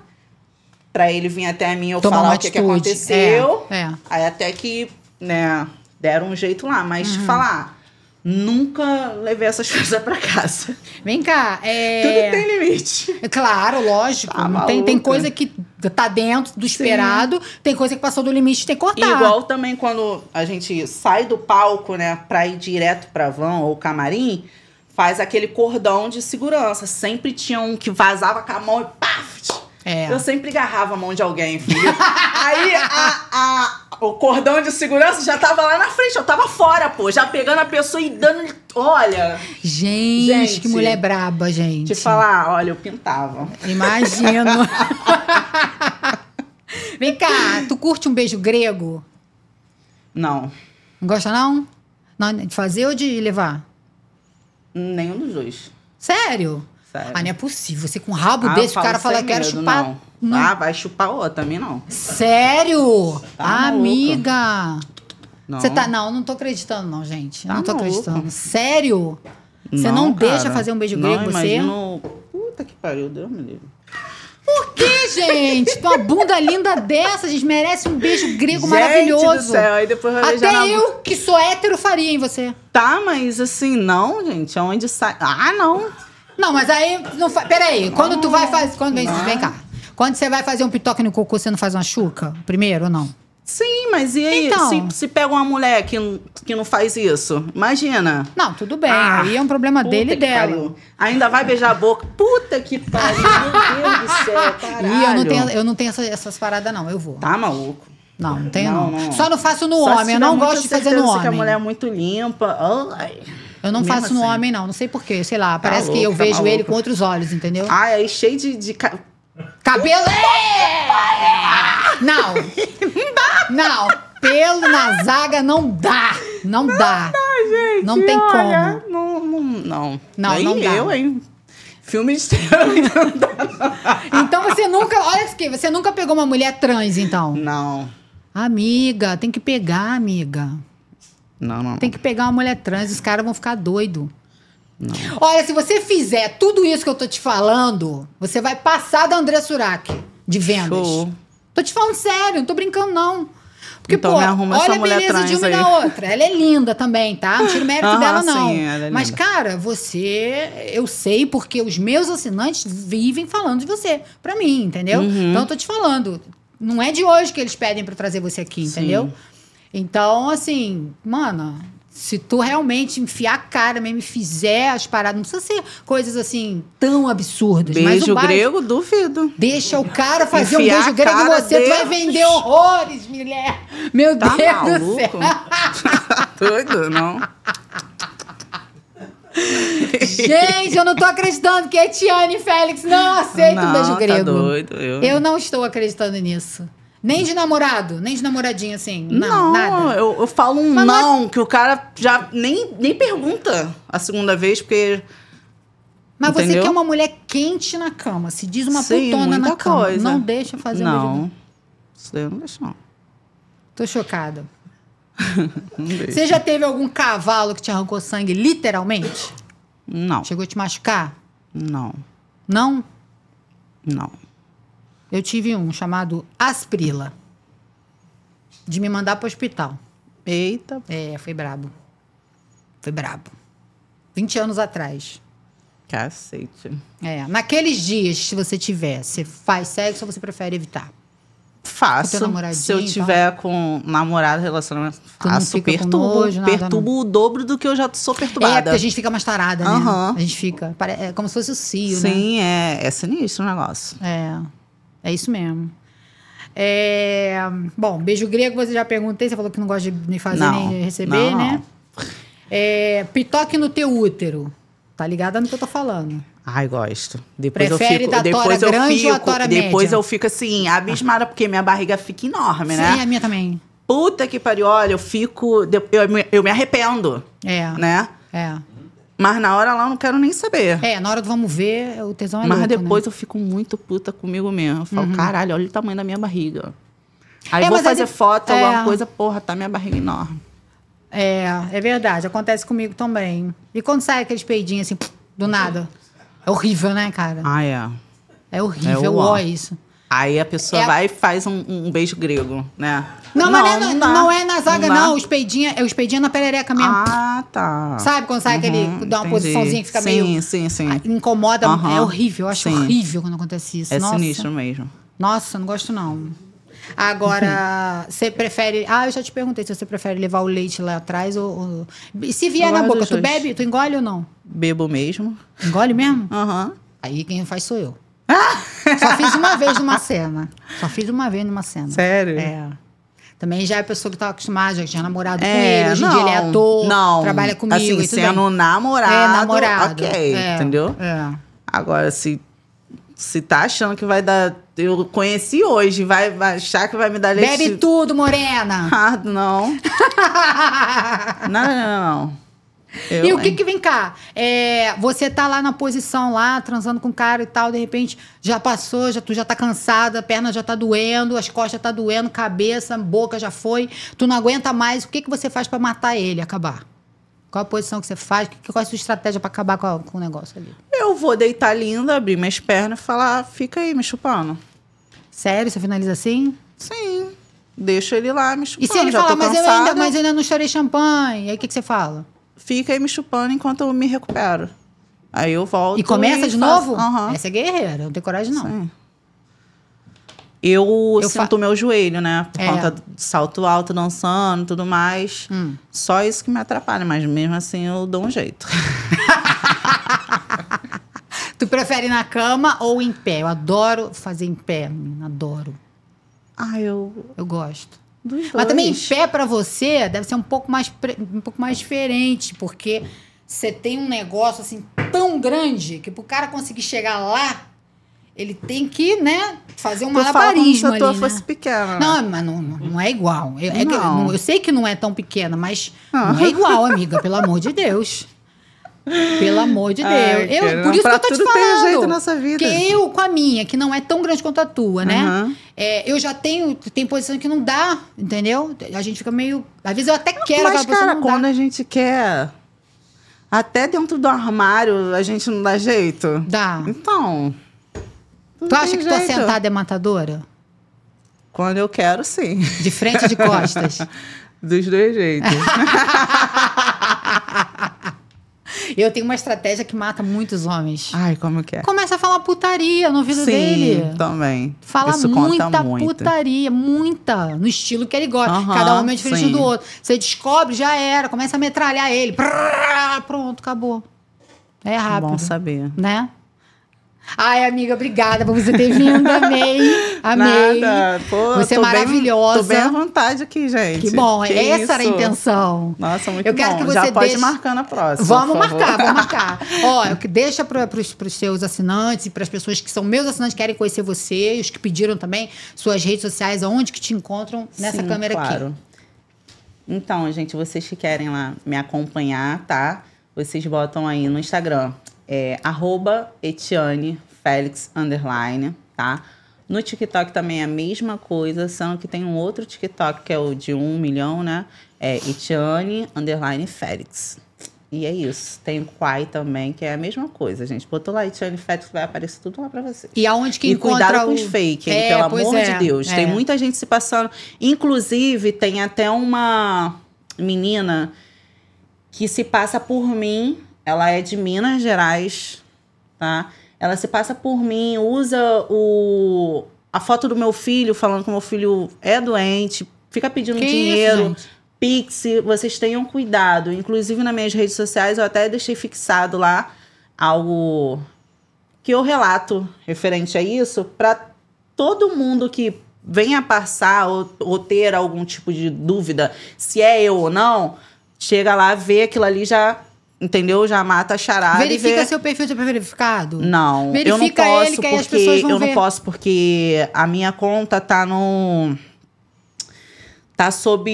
Pra ele vir até mim eu falar o que, que atitude. aconteceu. É, é. Aí até que, né, deram um jeito lá. Mas Uhum. te falar, nunca levei essas coisas pra casa. Vem cá, é... Tudo tem limite. É Claro, lógico. Tá tem, tem coisa que tá dentro do esperado, tem coisa que passou do limite tem que cortar. Igual também quando a gente sai do palco, né, pra ir direto pra van ou camarim, faz aquele cordão de segurança. Sempre tinha um que vazava com a mão e paf! É. Eu sempre agarrava a mão de alguém, filho. Aí a, a- o cordão de segurança já tava lá na frente, eu tava fora, pô, já pegando a pessoa e dando. Olha, Gente, Gente, que mulher braba, gente. te falar, olha, eu pintava. Imagino. Vem cá, tu curte um beijo grego? Não, Não gosta, não? não? De fazer ou de levar? nenhum dos dois. Sério? Sério. Ah, não é possível. Você com um rabo Ah, desse, o cara fala, quero medo, chupar. Não. Não. Ah, vai chupar outra, também não. Sério? Tá maluca. Amiga. Não. Você tá. Não, não tô acreditando, não, gente. Tá não tô maluca. acreditando. Sério? Você não deixa fazer um beijo grego, não, você? Imagino... Puta que pariu, Deus me livre. Por que, gente? Uma bunda linda dessa, a gente merece um beijo grego Gente maravilhoso. do céu, aí depois vai Até na eu, que sou hétero, faria em você. Tá, mas assim, não, gente, aonde sai... Ah, não. Não, mas aí. Não fa... Peraí, quando tu vai fazer. Quando... Vem, vem cá. Quando você vai fazer um pitoque no cocô, você não faz uma chuca? Primeiro ou não? Sim, mas e aí, Então. se, se pega uma mulher que, não- que não faz isso? Imagina. Não, tudo bem. Ah, aí é um problema dele e dela. pariu. Ainda vai beijar a boca. Puta que pariu, meu Deus do céu, caralho. E eu não tenho, eu não tenho essa- essas paradas, não. Eu vou. Tá maluco. Não, não tenho, não. Não. Só não faço no Só homem. Eu não gosto de fazer no certeza que a homem. mulher é muito limpa. Ai. Eu não Mesmo faço no assim. homem, não. Não sei porquê. Sei lá. Parece que eu tá vejo ele com outros olhos, entendeu? Ai, aí cheio de... de ca- Cabelo. É! Não. Não. Pelo na zaga não dá. Não dá. Não tem Olha, como. Não, não, não. Não, não dá. eu, hein? Filme de terror. Então você nunca. Olha isso aqui. Você nunca pegou uma mulher trans, então? não. Amiga, tem que pegar, amiga. Não, não. Tem que pegar uma mulher trans, os caras vão ficar doido. Olha, se você fizer tudo isso que eu tô te falando, você vai passar da André Surak de vendas. Show. Tô te falando sério, não tô brincando, não. Porque, Então pô, me arruma olha a beleza de uma e aí. da outra. Ela é linda também, tá? Não tira o mérito Aham, dela, não. sim, é Mas, cara, você... Eu sei porque os meus assinantes vivem falando de você pra mim, entendeu? Uhum. Então, eu tô te falando. Não é de hoje que eles pedem pra trazer você aqui, Sim. entendeu? Então, assim, mana, Se tu realmente enfiar a cara mesmo e fizer as paradas, não precisa ser coisas assim tão absurdas. mas Beijo básico- grego, duvido. Deixa o cara fazer um Enfiar beijo a grego em você, tu vai vender horrores, mulher. Meu Tá Deus do maluco? céu. Doido, não? Gente, eu não tô acreditando que Etiane e Félix não aceitam não, beijo Tá grego. doido. Eu, Eu não estou acreditando nisso. Nem de namorado, nem de namoradinho assim. Não, Não, nada. Eu, eu falo um Mas não é- não, que o cara já nem, nem pergunta a segunda vez, porque. Mas você entendeu? quer uma mulher quente na cama, se diz uma Sim, putona na cama. coisa. Não deixa fazer um não. grego. Isso daí eu não deixo, não. Tô chocada. Você já teve algum cavalo que te arrancou sangue, literalmente? Não, Chegou a te machucar? não, Não? não. Eu tive um chamado Asprila. De me mandar pro hospital. Eita, É, foi brabo. Foi brabo. 20 anos atrás. cacete. É, naqueles dias, se você tiver, você faz sexo ou você prefere evitar? Faço. Se eu tiver com namorado, relacionamento, não faço. Perturbo, nojo, nada, perturbo o dobro do que eu já sou perturbada. É, porque a gente fica mais tarada, né? Aham. A gente fica. É como se fosse o cio, né? Sim, é, é sinistro o negócio. É. É isso mesmo. É, Bom, beijo grego você já perguntei, você falou que não gosta de nem fazer Não, nem receber, não. né? É, pitoque no teu útero. Tá ligada no que eu tô falando? Ai, gosto. Depois Prefere eu da fico, tora depois eu grande fico, ou a tora depois média? eu fico assim, abismada porque minha barriga fica enorme, Sim, né? a minha também. Puta que pariu, olha, eu fico, eu, eu me arrependo, É. né? É. Mas na hora lá eu não quero nem saber. É, na hora do vamos ver, o tesão é Mas depois né? eu fico muito puta comigo mesmo. Eu falo, caralho, olha o tamanho da minha barriga. Aí É, vou fazer de- foto, é. alguma coisa, porra, tá minha barriga enorme. É, é verdade. Acontece comigo também. E quando sai aqueles peidinhos assim, do nada? É horrível, né, cara? Ah, é. É horrível, É o ó. isso. Aí a pessoa É vai e faz um, um beijo grego, né? Não, mas não, é, na- não é na zaga, dá. não. Os peidinhos, é os peidinhos na perereca mesmo. Ah, tá. Sabe quando sai aquele. Uhum, dá uma entendi. posiçãozinha que fica sim, meio. Sim, sim, ah, Incomoda. Aham. É horrível. Eu acho Sim. horrível quando acontece isso. É Nossa. sinistro mesmo. Nossa, não gosto não. Agora, você prefere. Ah, eu já te perguntei se você prefere levar o leite lá atrás ou. ou- Se vier na boca, tu bebe? Tu engole ou não? Bebo mesmo. Engole mesmo? Aham. Aí quem faz sou eu. Só fiz uma vez numa cena. Só fiz uma vez numa cena. Sério? É. Também já é pessoa que estava acostumada, já tinha namorado com É, ele. Hoje em não, dia ele é ator, não. trabalha comigo Assim, e sendo bem. namorado, É, namorado. ok, É, entendeu? É. Agora, se, se tá achando que vai dar... Eu conheci hoje, vai, vai achar que vai me dar leite... Bebe tudo, morena. Ah, não. não, não, não, não. Eu, e o que hein? que vem cá? É, você tá lá na posição lá, transando com o cara e tal, de repente já passou, já, tu já tá cansada, a perna já tá doendo, as costas tá doendo, cabeça, boca já foi, tu não aguenta mais, o que que você faz pra matar ele, acabar? Qual a posição que você faz? Qual é a sua estratégia pra acabar com, a- com o negócio ali? Eu vou deitar linda, abrir minhas pernas e falar, fica aí me chupando. Sério, você finaliza assim? Sim. Deixa ele lá me chupando. E se ele já falar, mas eu, ainda, mas eu ainda não chorei champanhe, aí o que, que você fala? Fica aí me chupando enquanto eu me recupero. Aí eu volto. E começa de faço- novo? Aham. Essa é guerreira, não tem coragem não. Sim. Eu, Eu sinto o meu joelho, né? Por É. conta do salto alto, dançando e tudo mais. Hum. Só isso que me atrapalha, mas mesmo assim eu dou um jeito. Tu prefere na cama ou em pé? Eu adoro fazer em pé, menina, adoro. Ah, eu. Eu gosto. Dos Mas também em dois. pé pra você deve ser um pouco mais um pouco mais diferente, porque você tem um negócio assim tão grande que pro cara conseguir chegar lá, ele tem que, né, fazer um Tu fala como se malabarismo a ali, tua né? fosse pequena. né? Não, mas não, não é igual. Eu, é que- Não. não, eu sei que não é tão pequena, mas Ah. não é igual, amiga, pelo amor de Deus. Pelo amor de Deus. Ai, eu, por isso que eu tô te tudo tem falando. jeito nessa vida. Que eu, com a minha, que não é tão grande quanto a tua, né? Aham. É, eu já tenho, tem posição que não dá, entendeu? A gente fica meio. Às vezes eu até quero Mas, aquela cara, não quando dá. a gente quer. Até dentro do armário, a gente não dá jeito. Dá. Então. Tu acha que tua jeito. sentada é matadora? Quando eu quero, sim. De frente e de costas? Dos dois jeitos. Eu tenho uma estratégia que mata muitos homens. Ai, como que é? Começa a falar putaria no ouvido Sim, dele. também. Fala Isso muita putaria, muita, no estilo que ele gosta. Cada homem é diferente sim. do outro. Você descobre, já era, começa a metralhar ele. Prrr, Pronto, acabou. É rápido. Bom saber. Né? Ai, amiga, obrigada por você ter vindo. Amei. Amei. Nada. Pô, Você é tô bem- maravilhosa. tô bem à vontade aqui, gente. Que bom, Que essa era a isso. intenção. Nossa, muito Eu quero bom. que você Já pode deixe- marcar na próxima. Vamos marcar, vamos marcar. Ó, que- deixa para os seus assinantes e para as pessoas que são meus assinantes querem conhecer você os que pediram também suas redes sociais, aonde que te encontram nessa Sim, câmera claro. aqui. Então, gente, vocês que querem lá me acompanhar, tá? Vocês botam aí no Instagram, é arroba Etiane Félix underline, tá? No TikTok também é a mesma coisa, sendo que tem um outro TikTok que é o de um milhão, né? É Etiane underline Félix. E é isso. Tem o Quai também, que é a mesma coisa, gente. Botou lá Etiane Félix, vai aparecer tudo lá pra vocês. E aonde que e encontra cuidado com o... os fake, hein? É, pelo amor é, de Deus. é. Tem muita gente se passando. Inclusive, tem até uma menina que se passa por mim. Ela é de Minas Gerais, tá? Ela se passa por mim, usa o, a foto do meu filho, falando que o meu filho é doente, fica pedindo Que dinheiro. isso? Pix, vocês tenham cuidado. Inclusive, nas minhas redes sociais, eu até deixei fixado lá algo que eu relato referente a isso para todo mundo que venha passar ou, ou ter algum tipo de dúvida se é eu ou não, chega lá, vê aquilo ali já, entendeu? Já mata a charada Verifica vê... seu perfil já foi verificado? Não, eu não Verifica posso ele, porque eu não ver. posso porque a minha conta tá no tá sob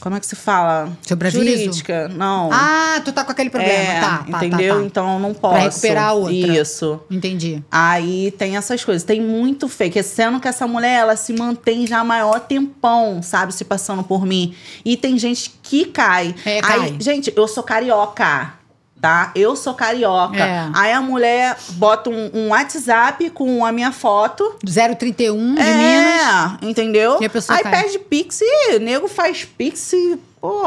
como é que se fala? Sobre aviso? Jurídica. Não. Ah, tu tá com aquele problema. é, tá, tá, tá, entendeu? tá. Então eu não posso. recuperar a outra. Isso. Entendi. Aí tem essas coisas. Tem muito fake. Sendo que essa mulher, ela se mantém já há maior tempão, sabe? Se passando por mim. E tem gente que cai. É, Aí, cai. gente, eu sou carioca. Tá? Eu sou carioca. É. Aí a mulher bota um, um WhatsApp com a minha foto. 031 de é, Minas. entendeu? E a pessoa Aí cai. pede Pix e nego faz Pix e, pô.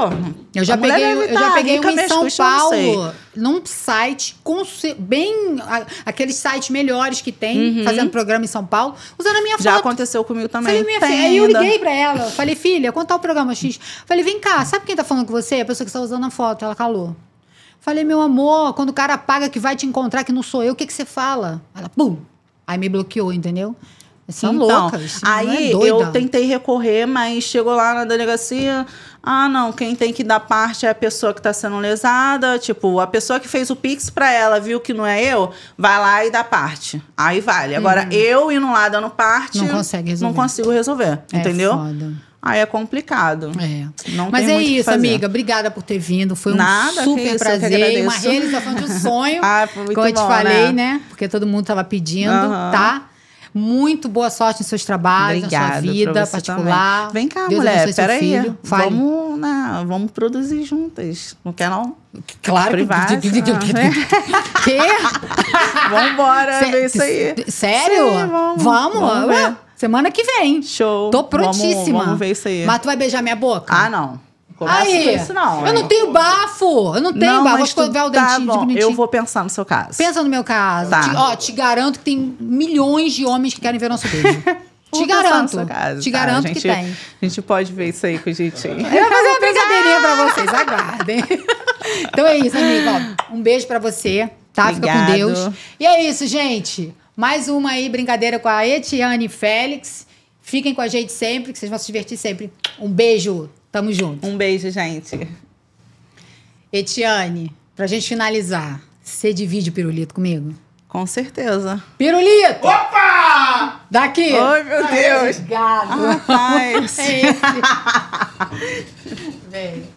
Eu já peguei, eu já tá peguei um em São. Paulo, num site com bem a- aqueles sites melhores que tem, fazendo programa em São Paulo, usando a minha Uhum. Já foto. aconteceu comigo também. Falei, minha filha. Aí eu liguei pra ela. Falei, filha, quanto tá o programa X? Falei, vem cá, sabe quem tá falando com você? A pessoa que está usando a foto. Ela calou. Falei, meu amor, quando o cara apaga que vai te encontrar, que não sou eu, o que, que você fala? Ela, pum! Aí me bloqueou, entendeu? São Então, loucas. não Aí é eu tentei recorrer, mas chegou lá na delegacia. Ah, não, quem tem que dar parte é a pessoa que está sendo lesada. Tipo, a pessoa que fez o Pix pra ela, viu que não é eu, vai lá e dá parte. Aí vale. Agora, eu indo lá dando parte. Não consegue resolver. Não consigo resolver. É entendeu? foda. Aí é complicado. É. Não Mas é que isso, amiga. Obrigada por ter vindo. Foi um Nada, que super isso, que prazer, uma realização de um sonho. Ah, foi muito como eu te bom, falei, né? né? Porque todo mundo tava pedindo, Aham. tá? Muito boa sorte nos seus trabalhos, na sua vida particular. também. Vem cá, Deus mulher, peraí. Vamos, né, vamos produzir juntas. Não quer, não? Claro Privado. que. Quê? Vamos embora Sé- ver isso aí. Sério? Sim, vamos. Vamos? Vamos. Semana que vem. Show. Tô prontíssima. Vamos, vamos ver isso aí. Mas tu vai beijar minha boca? Ah, não. Começa Aí, isso, não. eu não tenho bafo. Eu não tenho não, bafo. Vou escovar o tá dentinho de bom, bonitinho. Eu vou pensar no seu caso. Pensa no meu caso. Tá. Te, ó, te garanto que tem milhões de homens que querem ver nosso beijo. Te garanto. caso, te tá? garanto a gente, que tem. A gente pode ver isso aí com jeitinho. Eu vou fazer uma brincadeirinha pra vocês, aguardem. então é isso, amigo. Ó, um beijo pra você, tá? Fica com Obrigado. Deus. E é isso, gente. Mais uma aí, brincadeira com a Etiane Félix. Fiquem com a gente sempre, que vocês vão se divertir sempre. Um beijo. Tamo junto. Um beijo, gente. Etiane, pra gente finalizar, você divide o pirulito comigo? Com certeza. Pirulito! Opa! Daqui! Ai, meu Deus. Gado! Rapaz. É esse.